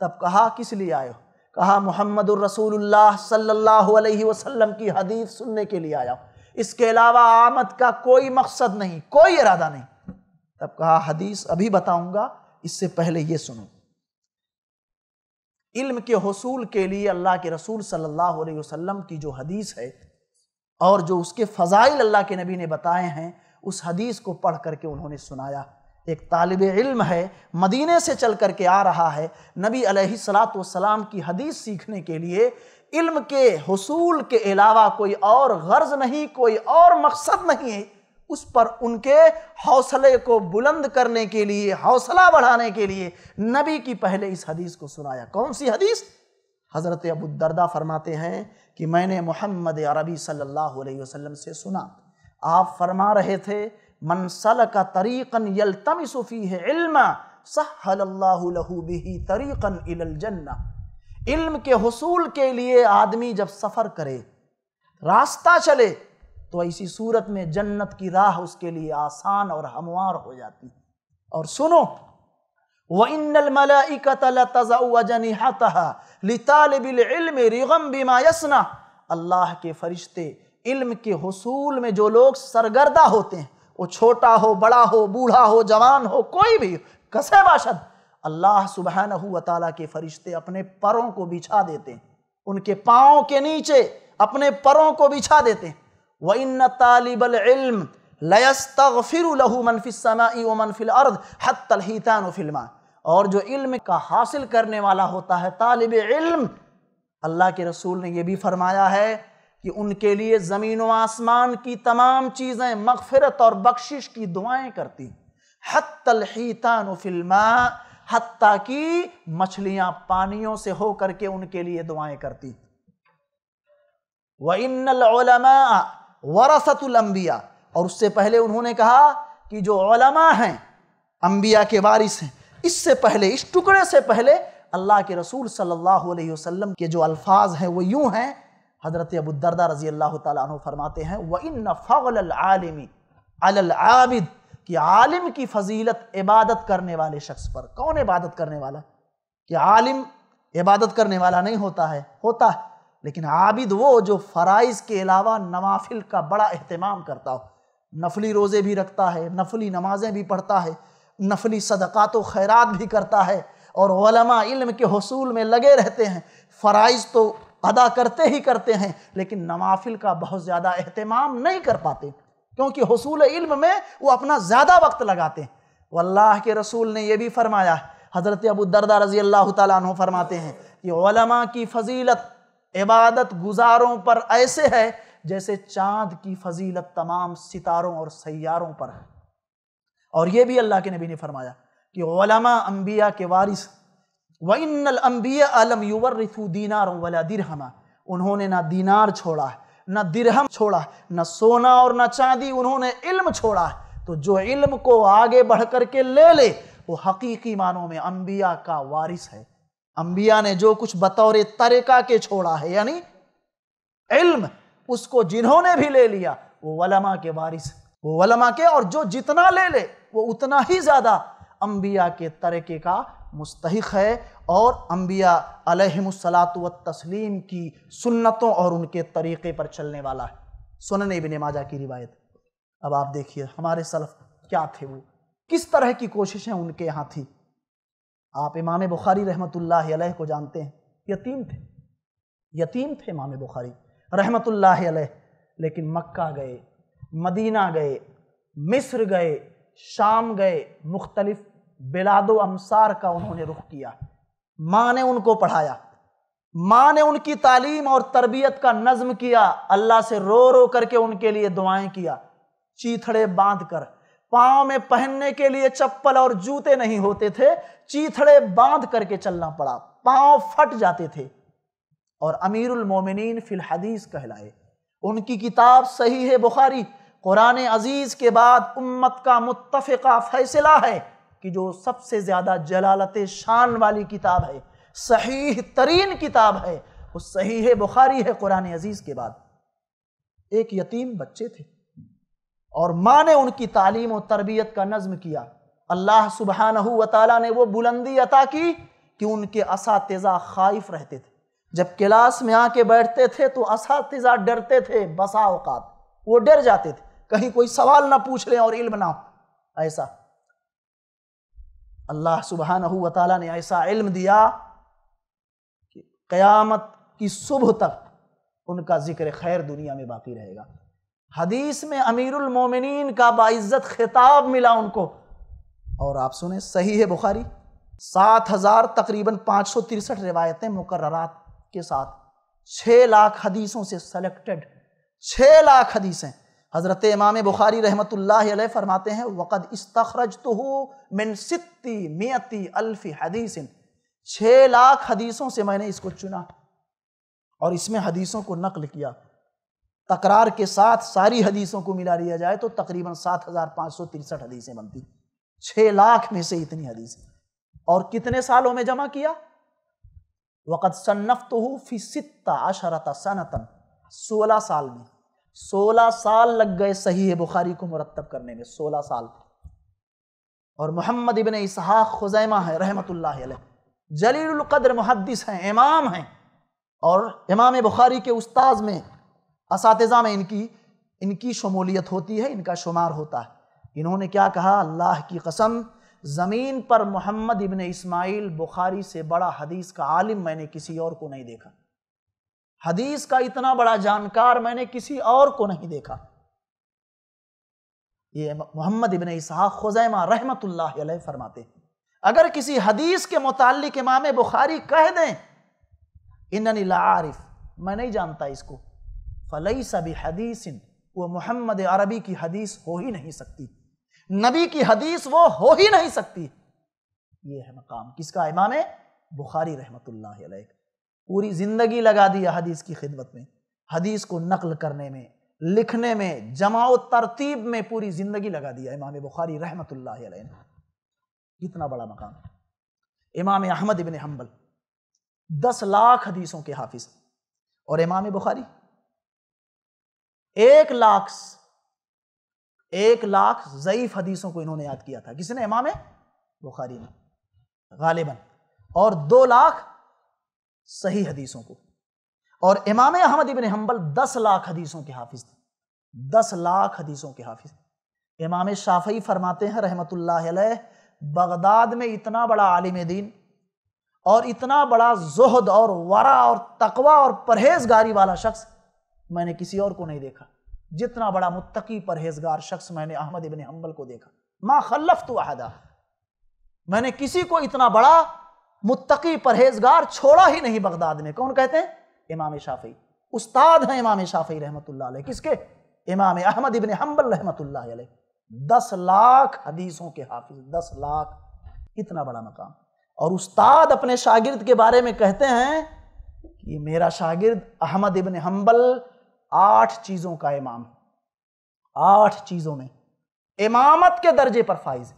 तब कहा, किस लिए हो? कहा मोहम्मद रसूलुल्लाह सल्लल्लाहु अलैहि वसल्लम की हदीस सुनने के लिए आया इसके अलावा आमद का कोई मकसद नहीं, कोई इरादा नहीं। तब कहा, हदीस अभी बताऊँगा, इससे पहले ये सुनो। इल्म के हसूल के लिए अल्लाह के रसूल सल्लल्लाहु अलैहि वसल्लम की जो हदीस है, और जो उसके फ़जाइल अल्लाह के नबी ने बताए हैं, उस हदीस को पढ़ करके उन्होंने सुनाया। एक तालब इल्म है, मदीने से चल करके आ रहा है, नबी सलाम की हदीस सीखने के लिए इल्म के हसूल के अलावा कोई और गर्ज नहीं, कोई और मकसद नहीं है। उस पर उनके हौसले को बुलंद करने के लिए, हौसला बढ़ाने के लिए नबी की पहले इस हदीस को सुनाया। कौन सी हदीस? हज़रत अबू दरदा फरमाते हैं कि मैंने मोहम्मद अरबी सल्लल्लाहु अलैहि वसल्लम से सुना। आप फरमा रहे थे मनसल का तरीक़न यलतमिसफ़ी है इल्मा सहल्लाहु बिही तरीक़न इलल जन्ना इल्म के हसूल के लिए आदमी जब सफ़र करे, रास्ता चले तो ऐसी सूरत में जन्नत की राह उसके लिए आसान और हमवार हो जाती है। और सुनो, व इन्नल यसना. अल्लाह के फरिश्ते, इल्म के हसूल में जो लोग सरगर्दा होते हैं वो छोटा हो, बड़ा हो, बूढ़ा हो, जवान हो, कोई भी कसे बाशद अल्लाह सुबहानहू व के फरिश्ते अपने परों को बिछा देते हैं। उनके पाँव के नीचे अपने परों को बिछा देते हैं। व तालिबल इल्म मनफिसमाई व मनफिल अर्द फिल्मा और जो इल्म का हासिल करने वाला होता है, तालिब इल्म, अल्लाह के रसूल ने यह भी फरमाया है कि उनके लिए ज़मीन व आसमान की तमाम चीज़ें मगफरत और बख्शिश की दुआएँ करती हत्तल हीतान फिल्मा हत्ता की मछलियाँ पानियों से हो करके उनके लिए दुआएँ करती व अंबिया, और उससे पहले उन्होंने कहा कि जो ओलमा हैं, अंबिया के वारिस हैं, इससे पहले, इस टुकड़े से पहले अल्लाह के रसूल सल्लल्लाहु अलैहि वसल्लम के जो अल्फाज हैं, वो यूँ हैं हज़रत अबू दरदा रज़ी अल्लाह तु फरमाते हैं व इन फ़ल आलमी आबिद कि आलिम की फजीलत इबादत करने वाले शख्स पर। कौन इबादत करने वाला? कि आलिम इबादत करने वाला नहीं होता है होता है। लेकिन आबिद वो जो फ़राइज़ के अलावा नवाफिल का बड़ा अहतमाम करता हो। नफली रोज़े भी रखता है, नफली नमाजें भी पढ़ता है, नफली सदक़ात व खैरात भी करता है और वलमा इल्म के हसूल में लगे रहते हैं। फ़राइज़ तो अदा करते ही करते हैं, लेकिन नवाफिल का बहुत ज़्यादा अहतमाम नहीं कर पाते, क्योंकि हसूल इल्म में वो अपना ज़्यादा वक्त लगाते हैं। वल्लाह के रसूल ने यह भी फरमाया, हज़रत अबू दरदा रज़ी अल्लाह तु फरमाते हैं कि की फ़जीलत इबादत गुजारों पर ऐसे है, जैसे चाँद की फजीलत तमाम सितारों और सैारों पर है। और यह भी अल्लाह के नबी ने फरमाया कि ओलमा अम्बिया के वारिस व इन्नबिया अलम युवर्रिथु दीनार वला दिरहमा उन्होंने ना दीनार छोड़ा है न दिरहम छोड़ा है न सोना और ना चांदी, उन्होंने इल्म छोड़ा। है तो जो इल्म को आगे बढ़ करके ले ले, वो हकीकी मानों में अम्बिया का वारिस है। अंबिया ने जो कुछ बतौर तरीका के छोड़ा है, यानी इल्म, उसको जिन्होंने भी ले लिया, वो वलमा के वारिस वो वलमा के, और जो जितना ले ले, वो उतना ही ज़्यादा अंबिया के तरीके का मुस्तक है और अम्बिया अलहमसलात व तस्लीम की सुन्नतों और उनके तरीक़े पर चलने वाला है। सुनने बिन माजा की रिवायत। अब आप देखिए, हमारे सलफ क्या थे वो? किस तरह की कोशिशें उनके यहाँ थी? आप इमाम बुखारी रहमत को जानते हैं। यतीम थे। यतीम थे इमाम बुखारी रहमत लेकिन मक्का गए, मदीना गए, मिस्र गए, शाम गए, मुख्तलिफ़ बिलादो अमसार का उन्होंने रुख किया। माँ ने उनको पढ़ाया। माँ ने उनकी तालीम और तरबियत का नज्म किया। अल्लाह से रो रो करके उनके लिए दुआएँ किया। चीथड़े बाँध कर, पाँव में पहनने के लिए चप्पल और जूते नहीं होते थे, चीथड़े बाँध करके चलना पड़ा। पाँव फट जाते थे। और अमीरुल मोमिनीन फिल हदीस कहलाए। उनकी किताब सही है बुखारी। कुरान अज़ीज़ के बाद उम्मत का मुतफ़ा फैसला है। कि जो सबसे ज़्यादा जलालत शान वाली किताब है सही तरीन किताब है, वो सही है बुखारी है कुरान अज़ीज़ के बाद। एक यतीम बच्चे थे और माँ ने उनकी तालीम और तरबियत का नज्म किया। अल्लाह सुबहानहू व ने वो बुलंदी अता की कि उनके इस खाइफ रहते थे। जब क्लास में आके बैठते थे तो इस डरते थे बसा औकात। वो डर जाते थे, कहीं कोई सवाल ना पूछ लें और इल्म ना हो। ऐसा अल्लाह सुबहानहू व ने ऐसा इल्म दिया कि क़यामत की सुबह तक उनका ज़िक्र खैर दुनिया में बाकी रहेगा। हदीस में अमीरुल मोमिनीन का बाइज्जत खिताब मिला उनको। और आप सुने, सही है बुखारी? सात हज़ार तकरीबन पाँच सौ तिरसठ रिवायतें मुकर्रात के साथ। छः लाख हदीसों से सेलेक्टेड छः लाख हदीसें। हज़रत इमाम बुखारी रहमत फरमाते हैं, वक़द इस्तखरज तो हो मिन सित्ती मियती अल्फ़ी हदीसिन. छः लाख हदीसों से मैंने इसको चुना और इसमें हदीसों को नकल किया। तकरार के साथ सारी हदीसों को मिला लिया जाए तो तकरीबन सात हज़ार पाँच सौ तिरसठ हदीसें बनती। छः लाख में से इतनी हदीसें। और कितने सालों में जमा किया? वक़द सन्नफ तो हो फ़िसित्ता अशरता सनतन। सोलह साल में। सोलह साल लग गए सही है बुखारी को मुरतब करने में, सोलह साल। और मोहम्मद इबन इसहाक खुजैमा है रहमत जलील कद्र मुहद्दिस हैं, इमाम हैं। और इमाम बुखारी के उस्ताज में इस में इनकी इनकी शमूलियत होती है, इनका शुमार होता है। इन्होंने क्या कहा? अल्लाह की कसम, ज़मीन पर मोहम्मद इबन इस्माइल बुखारी से बड़ा हदीस का आलिम मैंने किसी और को नहीं देखा। हदीस का इतना बड़ा जानकार मैंने किसी और को नहीं देखा। ये मोहम्मद इबन इसहाक खुजैमा अलैह फरमाते अगर किसी हदीस के मुतालिक इमाम बुखारी कह दें, इन्नी लारिफ मैं नहीं जानता इसको। फलई सभी हदीसिन वो मोहम्मद अरबी की हदीस हो ही नहीं सकती। नबी की हदीस वो हो ही नहीं सकती। ये है मकाम। किसका? इमाम बुखारी अलैह। पूरी ज़िंदगी लगा दिया हदीस की खिदमत में, हदीस को नकल करने में, लिखने में, जमाओ तरतीब में पूरी ज़िंदगी लगा दिया इमाम बुखारी रहमत कितना बड़ा मकाम। इमाम अहमद इबन हम्बल दस लाख हदीसों के हाफिज। और इमाम बुखारी, एक लाख एक लाख ज़यीफ़ हदीसों को इन्होंने याद किया था। किसने? इमाम बुखारी ने, गालिबन। और दो लाख सही हदीसों को। और इमाम अहमद इबन हम्बल दस लाख हदीसों के हाफिज थे। दस लाख हदीसों के हाफिज इमाम शाफी फरमाते हैं, रहमतुल्लाह बगदाद में इतना बड़ा आलिम दीन और इतना बड़ा जोहद और वरा और तकवा और परहेजगारी वाला शख्स मैंने किसी और को नहीं देखा। जितना बड़ा मुत्तकी परहेजगार शख्स मैंने अहमद इबन हम्बल को देखा। माँ खल्लफ तो मैंने किसी को इतना बड़ा मुत्तकी परहेजगार छोड़ा ही नहीं बगदाद में। कौन कहते हैं? इमाम शाफी। उस्ताद हैं इमाम शाफी रहमत किसके? इमाम अहमद इबन हम्बल रहमत दस लाख हदीसों के हाफिज, दस लाख। इतना बड़ा मकाम। और उस्ताद अपने शागिर्द के बारे में कहते हैं कि मेरा शागिर्द अहमद इबन हम्बल आठ चीज़ों का इमाम आठ चीज़ों में। इमामत के दर्जे पर फाइज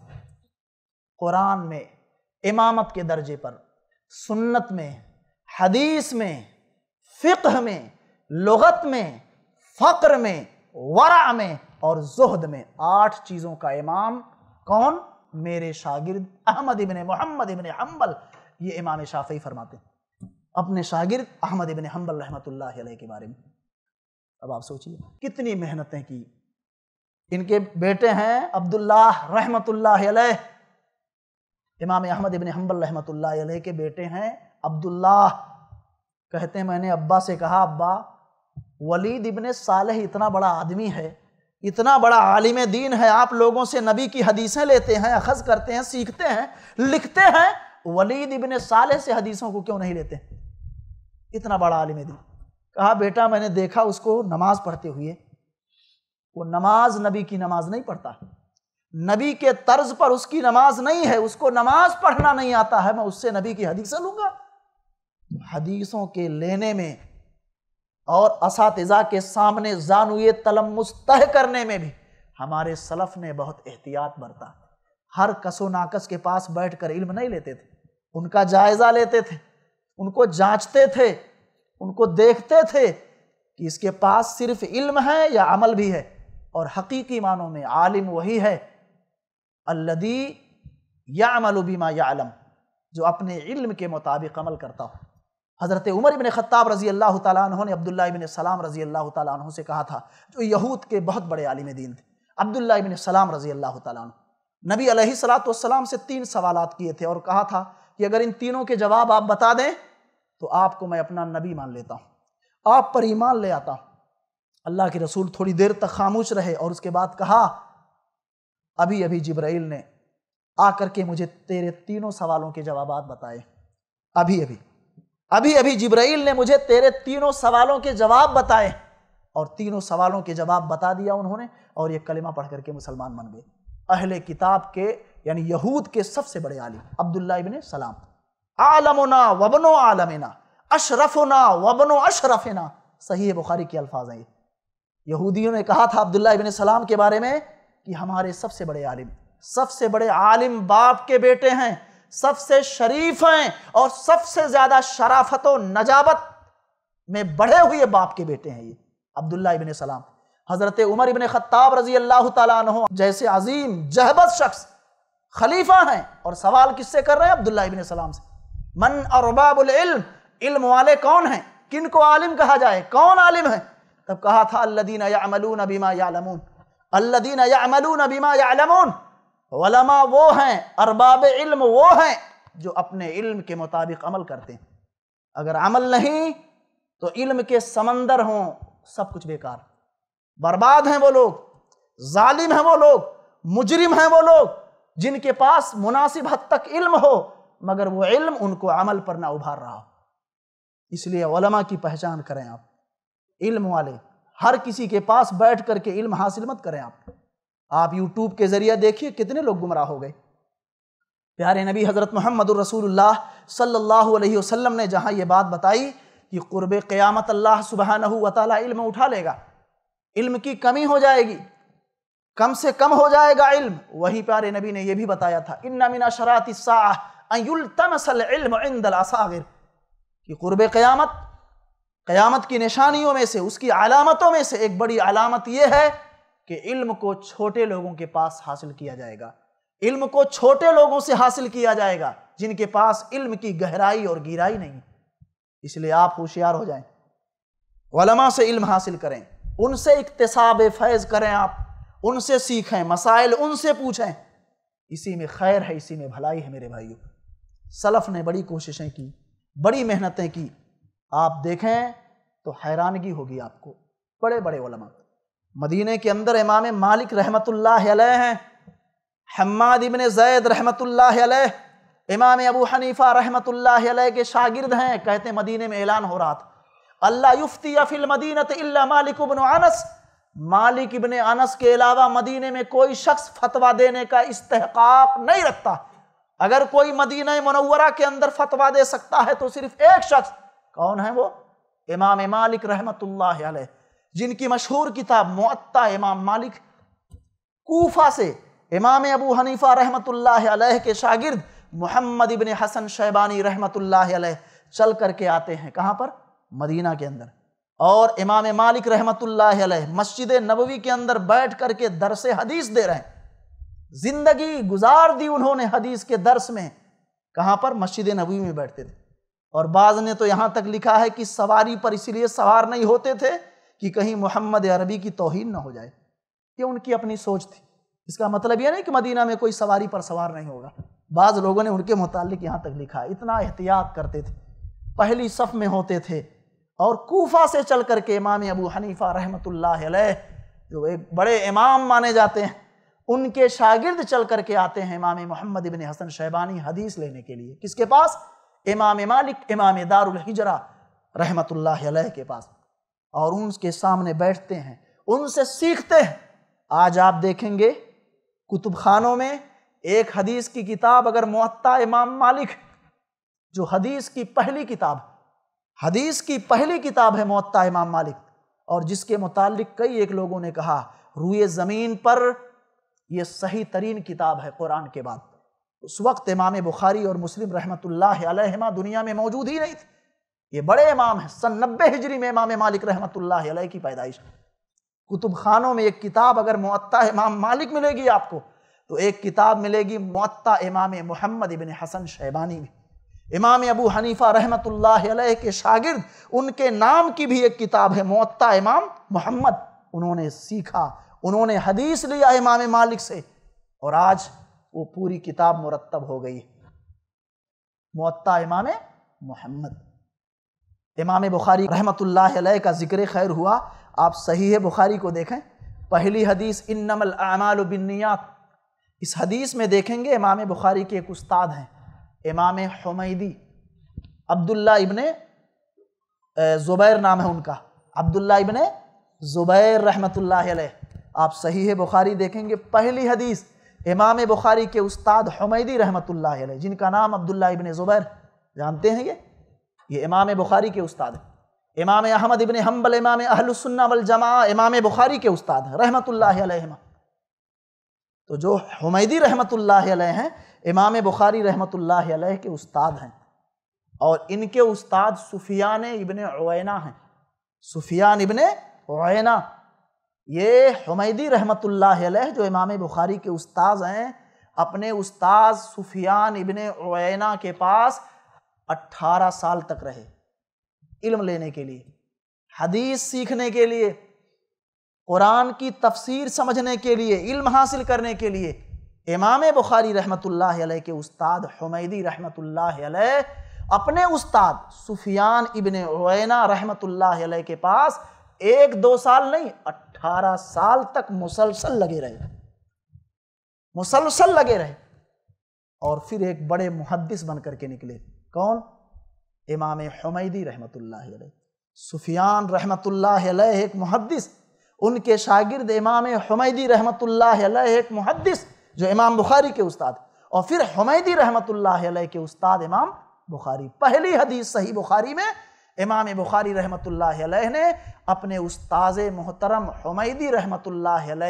कुरान में इमामत के दर्जे पर, सुन्नत में, हदीस में फ़िक्र में, लगत में फ़क्र में, वरा में और जहद में आठ चीज़ों का इमाम कौन? मेरे शागिर्द Ahmad ibn Muhammad ibn Hanbal ये इमाम शाफी फरमाते हैं। अपने शागिर्द अहमद इबन हम्बल रहमत के बारे में। अब आप सोचिए, कितनी मेहनतें की। इनके बेटे हैं अब्दुल्ला रहमतुल्लाह इमाम अहमद इबन हम्बल रहमत के बेटे हैं अब्दुल्ला कहते हैं, मैंने अब्बा से कहा, अब्बा, वलीद इबन सालह इतना बड़ा आदमी है, इतना बड़ा आलिम दीन है, आप लोगों से नबी की हदीसें लेते हैं, अखज़ करते हैं, सीखते हैं, लिखते हैं, वलीद इबन सालह से हदीसों को क्यों नहीं लेते? इतना बड़ा आलिम दीन। कहा, बेटा, मैंने देखा उसको नमाज़ पढ़ते हुए, वो नमाज़ नबी की नमाज़ नहीं पढ़ता। नबी के तर्ज पर उसकी नमाज़ नहीं है, उसको नमाज़ पढ़ना नहीं आता है, मैं उससे नबी की हदीस लूँगा। हदीसों के लेने में और इस के सामने जानुए तलम मुस्तह करने में भी हमारे सलफ ने बहुत एहतियात बरता। हर कसो नाकस के पास बैठकर इल्म नहीं लेते थे, उनका जायजा लेते थे, उनको जांचते थे, उनको देखते थे कि इसके पास सिर्फ़ इल्म है या अमल भी है, और हकीकी मानों में आलिम वही है अल्लदी या अमलबिमा या आलम जो अपने इल्म के मुताबिक अमल करता हो। हज़रत उमर बिन ख़त्ताब रज़ी अल्लाह तु ने अब्दुल्ला बिन सलाम रज़ी अल्लाह तु से कहा था, जो यहूद के बहुत बड़े आलिम दीन थे। अब्दुल्ला बिन सलाम रज़ी अल्लाह तु नबी सलाम से तीन सवाल किए थे और कहा था कि अगर इन तीनों के जवाब आप बता दें तो आपको मैं अपना नबी मान लेता हूँ। आप पर ईमान ले आता हूँ। अल्लाह के रसूल थोड़ी देर तक खामोश रहे और उसके बाद कहा अभी अभी जिब्राइल ने आकर के मुझे तेरे तीनों सवालों के जवाब बताए। अभी अभी अभी अभी जिब्राइल ने मुझे तेरे तीनों सवालों के जवाब बताए और तीनों सवालों के जवाब बता दिया उन्होंने और ये कलिमा पढ़ करके मुसलमान बन गए। अहले किताब के, यानी यहूद के सबसे बड़े आलिम, अब्दुल्ला इबन सलाम। आलमना वबनो आलमिना, अशरफना वबनो अशरफना। सही है बुखारी के अल्फाज हैं यहूदियों ने कहा था अब्दुल्ला इबन सलाम के बारे में कि हमारे सबसे बड़े आलिम, सबसे बड़े आलिम बाप के बेटे हैं, सबसे शरीफ हैं और सबसे ज़्यादा शराफत और नजाबत में बढ़े हुए बाप के बेटे हैं ये। अब्दुल्ला इबन सलाम, हज़रत उमर इबन खत्ताब रज़ी अल्लाह तु जैसे अजीम, जहबत शख्स, खलीफा हैं और सवाल किससे कर रहे हैं? अब्दुल्ला इबन सलाम से। मन अरबाबुल इल्म इल्म वाले कौन हैं? किन को आलिम कहा जाए? कौन आलिम है? तब कहा था, अल्लदीन यामलून बिमा यालमून। अल्लदीन यामलून बिमा यालमून वलमा वो हैं, अरबाब इल्म वो हैं, जो अपने इल्म के मुताबिक अमल करते हैं। अगर अमल नहीं तो इल्म के समंदर हों, सब कुछ बेकार। बर्बाद हैं वो लोग, जालिम हैं वो लोग, मुजरिम हैं वो लोग, जिनके पास मुनासिब हद तक इल्म हो, मगर वो इल्म उनको अमल पर ना उभार रहा हो। इसलिए ओलमा की पहचान करें आप, इल्म वाले। हर किसी के पास बैठ करके इल्म हासिल मत करें आप। आप यूट्यूब के ज़रिए देखिए कितने लोग गुमराह हो गए। प्यारे नबी हज़रत मोहम्मद रसूलुल्लाह सल्लल्लाहु अलैहि वसल्लम ने जहाँ ये बात बताई कि क़ुरब क़यामत अल्लाह तआला इल्म उठा लेगा। इल्म की कमी हो जाएगी। कम से कम हो जाएगा इल्म। वही प्यारे नबी ने यह भी बताया था, इन्ना मिना शरात असागिर। कि क़ुरब क़यामत क़यामत की निशानियों में से, उसकी अलामतों में से एक बड़ी अलामत यह है कि इल्म को छोटे लोगों के पास हासिल किया जाएगा। इल्म को छोटे लोगों से हासिल किया जाएगा, जिनके पास इल्म की गहराई और गिराई नहीं। इसलिए आप होशियार हो जाएँ। वलमा से इल्म हासिल करें। उनसे इकतसाब फैज़ करें आप। उनसे सीखें, मसाइल उनसे पूछें। इसी में खैर है, इसी में भलाई है मेरे भाइयों। सलफ ने बड़ी कोशिशें की, बड़ी मेहनतें की आप देखें तो हैरानगी होगी आपको। बड़े बड़े उलमा। मदीने के अंदर इमाम मालिक रहमतुल्लाह हैं। हम्माद इबन जैद रहमतुल्लाह इमाम अबू हनीफा रहमतुल्लाह के शागिर्द हैं। कहते हैं, मदीने में ऐलान हो रहा था अल्लाह युफ्ती फिल मदीनत इल्ला मालिक इब्न अनस। मालिक इब्न अनस के अलावा मदीने में कोई शख्स फतवा देने का इस्तेहकाक नहीं रखता। अगर कोई मदीना मनवरा के अंदर फतवा दे सकता है तो सिर्फ़ एक शख्स कौन है वो? इमाम मालिक रहमतुल्लाह जिनकी मशहूर किताब मुअत्ता इमाम मालिक कूफा से इमाम अबू हनीफा रहमतुल्लाह के शागिर्द मोहम्मद इबन हसन शैबानी रहमतुल्लाह चल करके आते हैं। कहाँ पर? मदीना के अंदर। और इमाम मालिक रहमतुल्लाह मस्जिद नबवी के अंदर बैठ करके दरस हदीस दे रहे हैं। ज़िंदगी गुजार दी उन्होंने हदीस के दर्स में। कहाँ पर? मस्जिद नबी में बैठते थे। और बाज ने तो यहाँ तक लिखा है कि सवारी पर इसलिए सवार नहीं होते थे कि कहीं मोहम्मद अरबी की तोहन ना हो जाए। ये उनकी अपनी सोच थी। इसका मतलब यह नहीं कि मदीना में कोई सवारी पर सवार नहीं होगा। बाज़ लोगों ने उनके मुतालिक यहाँ तक लिखा है इतना एहतियात करते थे। पहली सफ़ में होते थे और कूफा से चल करके इमाम अबू हनीफा रहमतुल्लाह जो एक बड़े इमाम माने जाते हैं, उनके शागिर्द चल करके आते हैं इमाम मोहम्मद इबन हसन शहबानी हदीस लेने के लिए। किसके पास? इमाम मालिक, इमाम दारुल हिजरा रहमतुल्लाह के पास। और उनके सामने बैठते हैं, उनसे सीखते हैं। आज आप देखेंगे कुतुब खानों में एक हदीस की किताब अगर मुअत्ता इमाम मालिक जो हदीस की पहली किताब हदीस की पहली किताब है मुअत्ता इमाम मालिक। और जिसके मुतालिक कई एक लोगों ने कहा, रुए ज़मीन पर यह सही तरीन किताब है कुरान के बाद। उस वक्त इमाम बुखारी और मुस्लिम रहमत रहमतुल्लाह दुनिया में मौजूद ही नहीं थे। ये बड़े इमाम हैं, सन नब्बे हिजरी में इमाम मालिक रहमतुल्लाह की पैदाइश। कुतुब खानों में एक किताब अगर मुअत्ता इमाम मालिक मिलेगी आपको तो एक किताब मिलेगी मुअत्ता इमाम मोहम्मद इबन हसन शैबानी में। इमाम अबू हनीफा रहमत रहमतुल्लाह के शागिर्द, उनके नाम की भी एक किताब है मुअत्ता इमाम मोहम्मद। उन्होंने सीखा, उन्होंने हदीस लिया इमाम मालिक से। और आज वो पूरी किताब मुरतब हो गई मुअत्ता इमाम मोहम्मद। इमाम बुखारी रहमतुल्लाह का ज़िक्र खैर हुआ। आप सही है, बुखारी को देखें। पहली हदीस इन नमल आमाल इस हदीस में देखेंगे इमाम बुखारी के एक उस्ताद हैं। इमाम हमैदी। अब्दुल्ला इबन ज़ुबैर नाम है उनका। अब्दुल्ला इबन ज़ुबैर रहमतुल्लाह आप सही है, बुखारी देखेंगे। पहली हदीस इमाम बुखारी के उस्ताद हमैदी अलैह, जिनका नाम अब्दुल्ला इबन ज़ुबैर, जानते हैं ये? ये इमाम बुखारी के उस्ताद हैं। इमाम अहमद इबन हम्बल इमाम अहलुसन्ना वल जमा इमाम बुखारी के उस्ताद हैं अलैहिमा। तो जो हमैदी अलैह हैं, इमाम बुखारी अलैह के उस्ताद हैं। और इनके उस्ताद सुफियान इबन ओना हैं। सुफियान इबन ओना ये हमैदी रहमतुल्लाह अलैह, जो इमाम बुखारी के उस्ताद हैं, अपने उस्ताद सुफियान इबन ओना के पास 18 साल तक रहे, इल्म लेने के लिए, हदीस सीखने के लिए, कुरान की तफसीर समझने के लिए, इल्म हासिल करने के लिए, इमाम बुखारी रहमतुल्लाह अलैह के उस्ताद हमैदी रहमतुल्लाह अलैह, अपने उस्ताद सुफियान इबन ओना रहमतुल्लाह अलैह के पास एक दो साल नहीं अट्ठारह साल तक मुसलसल लगे रहे। मुसलसल लगे रहे। और फिर एक बड़े मुहद्दिस बन करके निकले। कौन? इमाम हमैदी अलैह। सुफियान अलैह एक मुहद्दिस। उनके शागिर्द इमाम हमैदी अलैह एक मुहद्दिस, जो इमाम बुखारी के उस्ताद। और फिर हमैदी रहमत के उस्ताद इमाम बुखारी। पहली हदीस सही बुखारी में इमाम बुखारी अलैह ने अपने उस्ताज मोहतरम हमैदी रहमत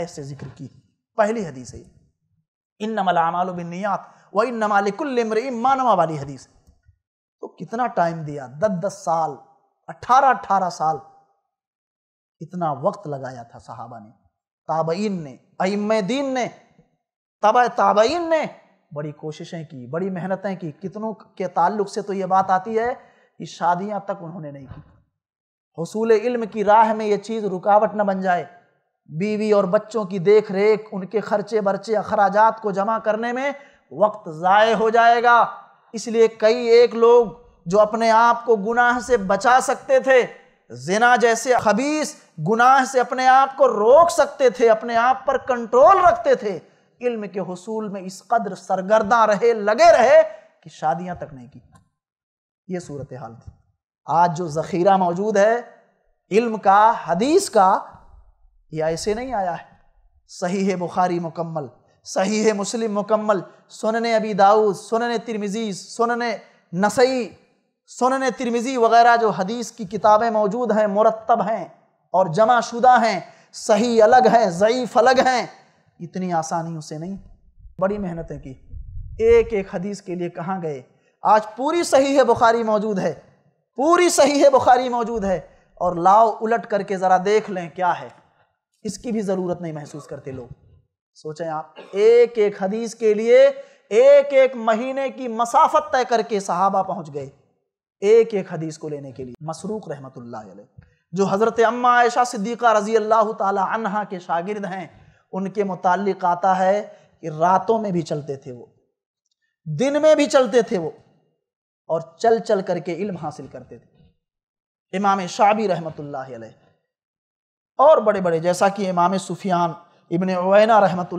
से ज़िक्र की। पहली हदीस है। इन नमलामाल बिनियात व इन नमालिकुल्लमरी मानमा वाली हदीस। तो कितना टाइम दिया? दस दस साल, अठारह अठारह साल। इतना वक्त लगाया था सहाबा ने। ताबईन ने अम दीन ने तब ताबईन ने। बड़ी कोशिशें की, बड़ी मेहनतें की। कितनों के ताल्लुक से तो ये बात आती है कि शादियाँ तक उन्होंने नहीं की। हसूल इल्म की राह में ये चीज़ रुकावट न बन जाए। बीवी और बच्चों की देख रेख उनके खर्चे बर्चे, अखराजात को जमा करने में वक्त ज़ाय हो जाएगा। इसलिए कई एक लोग जो अपने आप को गुनाह से बचा सकते थे, जिना जैसे खबीस गुनाह से अपने आप को रोक सकते थे, अपने आप पर कंट्रोल रखते थे, इल्म के हसूल में इस कदर सरगर्दा रहे, लगे रहे कि शादियाँ तक नहीं की। ये सूरत हाल थी। आज जो जखीरा मौजूद है, इल्म का, हदीस का, ये ऐसे नहीं आया है। सही है बुखारी मुकम्मल सही है मुस्लिम मुकम्मल, सुनने अबी दाऊद, सुनने तिरमिजी, सुनने नसई, सुनने तिरमिजी वगैरह जो हदीस की किताबें मौजूद हैं मुरतब हैं और जमा शुदा हैं, सही अलग हैं ज़यीफ़ अलग हैं, इतनी आसानियों से नहीं। बड़ी मेहनतें की। एक एक हदीस के लिए कहाँ गए? आज पूरी सही है बुखारी मौजूद है। पूरी सही है बुखारी मौजूद है। और लाओ उलट करके ज़रा देख लें क्या है। इसकी भी ज़रूरत नहीं महसूस करते लोग। सोचें आप एक एक हदीस के लिए एक एक महीने की मसाफत तय करके सहाबा पहुँच गए। एक एक हदीस को लेने के लिए। मसरूक रहमत जो हज़रत अम्मा आयशा सिद्दीक़ा रज़ी अल्लाह तहा के शागिर्द हैं, उनके मुतालिक आता है कि रातों में भी चलते थे वो। दिन में भी चलते थे वो। और चल चल करके इल्म हासिल करते थे। इमाम शाबी रहमतुल्लाह और बड़े बड़े जैसा कि इमाम सुफियान इबन ओना रहमत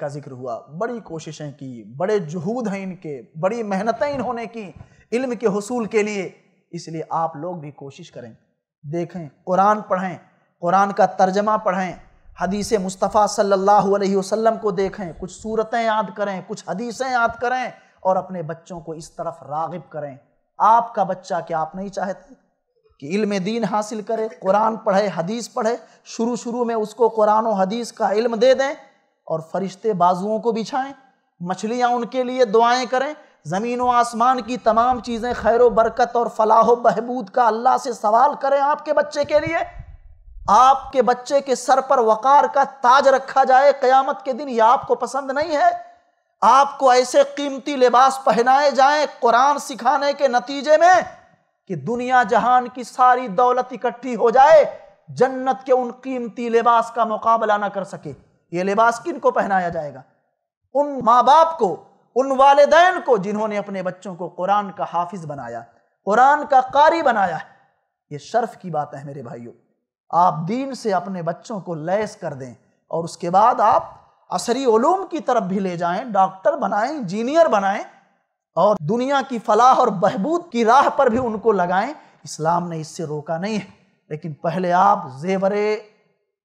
का ज़िक्र हुआ, बड़ी कोशिशें की, बड़े जहूद हैं इनके, बड़ी मेहनतें इन्होंने की इल्म के हसूल के लिए। इसलिए आप लोग भी कोशिश करें, देखें, कुरान पढ़ें, कुरान का तर्जमा पढ़ें, हदीस मुस्तफ़ा सल्लल्लाहु अलैहि वसल्लम को देखें, कुछ सूरतें याद करें, कुछ हदीसें याद करें और अपने बच्चों को इस तरफ़ रागिब करें। आपका बच्चा क्या आप नहीं चाहते? कि इल्म दीन हासिल करे, कुरान पढ़े, हदीस पढ़े शुरू शुरू में उसको कुरान और हदीस का इल्म दे दें और फरिश्ते बाजुओं को बिछाएँ मछलियाँ उनके लिए दुआएँ करें। ज़मीन व आसमान की तमाम चीज़ें खैर बरकत और फलाह बहबूद का अल्लाह से सवाल करें आपके बच्चे के लिए। आपके बच्चे के सर पर वकार का ताज रखा जाए, क़यामत के दिन यह आपको पसंद नहीं है। आपको ऐसे कीमती लिबास पहनाए जाएँ कुरान सिखाने के नतीजे में कि दुनिया जहान की सारी दौलत इकट्ठी हो जाए, जन्नत के उन कीमती लिबास का मुकाबला ना कर सके। ये लिबास किन को पहनाया जाएगा? उन माँ बाप को, उन वालदेन को जिन्होंने अपने बच्चों को कुरान का हाफिज बनाया, कुरान का कारी बनाया। है ये शर्फ की बात है मेरे भाइयों। आप दीन से अपने बच्चों को लैस कर दें और उसके बाद आप असरी ओलूम की तरफ़ भी ले जाएँ, डॉक्टर बनाएँ, इंजीनियर बनाएँ और दुनिया की फलाह और बहबूद की राह पर भी उनको लगाएँ। इस्लाम ने इससे रोका नहीं है, लेकिन पहले आप जेवर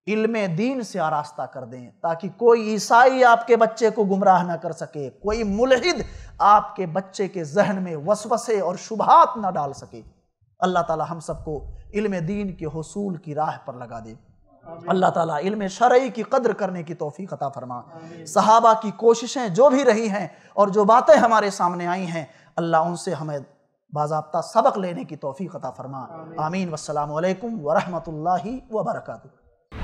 इल्म दीन से आरास्ता कर दें, ताकि कोई ईसाई आपके बच्चे को गुमराह ना कर सके, कोई मुलहिद आपके बच्चे के जहन में वसवसे और शुभात ना डाल सके। अल्लाह ताला हम सबको इल्म दीन के हसूल की राह पर लगा दे। अल्लाह ताला इल्म शरई की कदर करने की तोफ़ी अता फरमा। सहाबा की कोशिशें जो भी रही हैं और जो बातें हमारे सामने आई हैं अल्लाह उनसे हमें बाबा सबक लेने की तोफ़ी अता फरमा। आमीन। वसलम वरहमल वबरक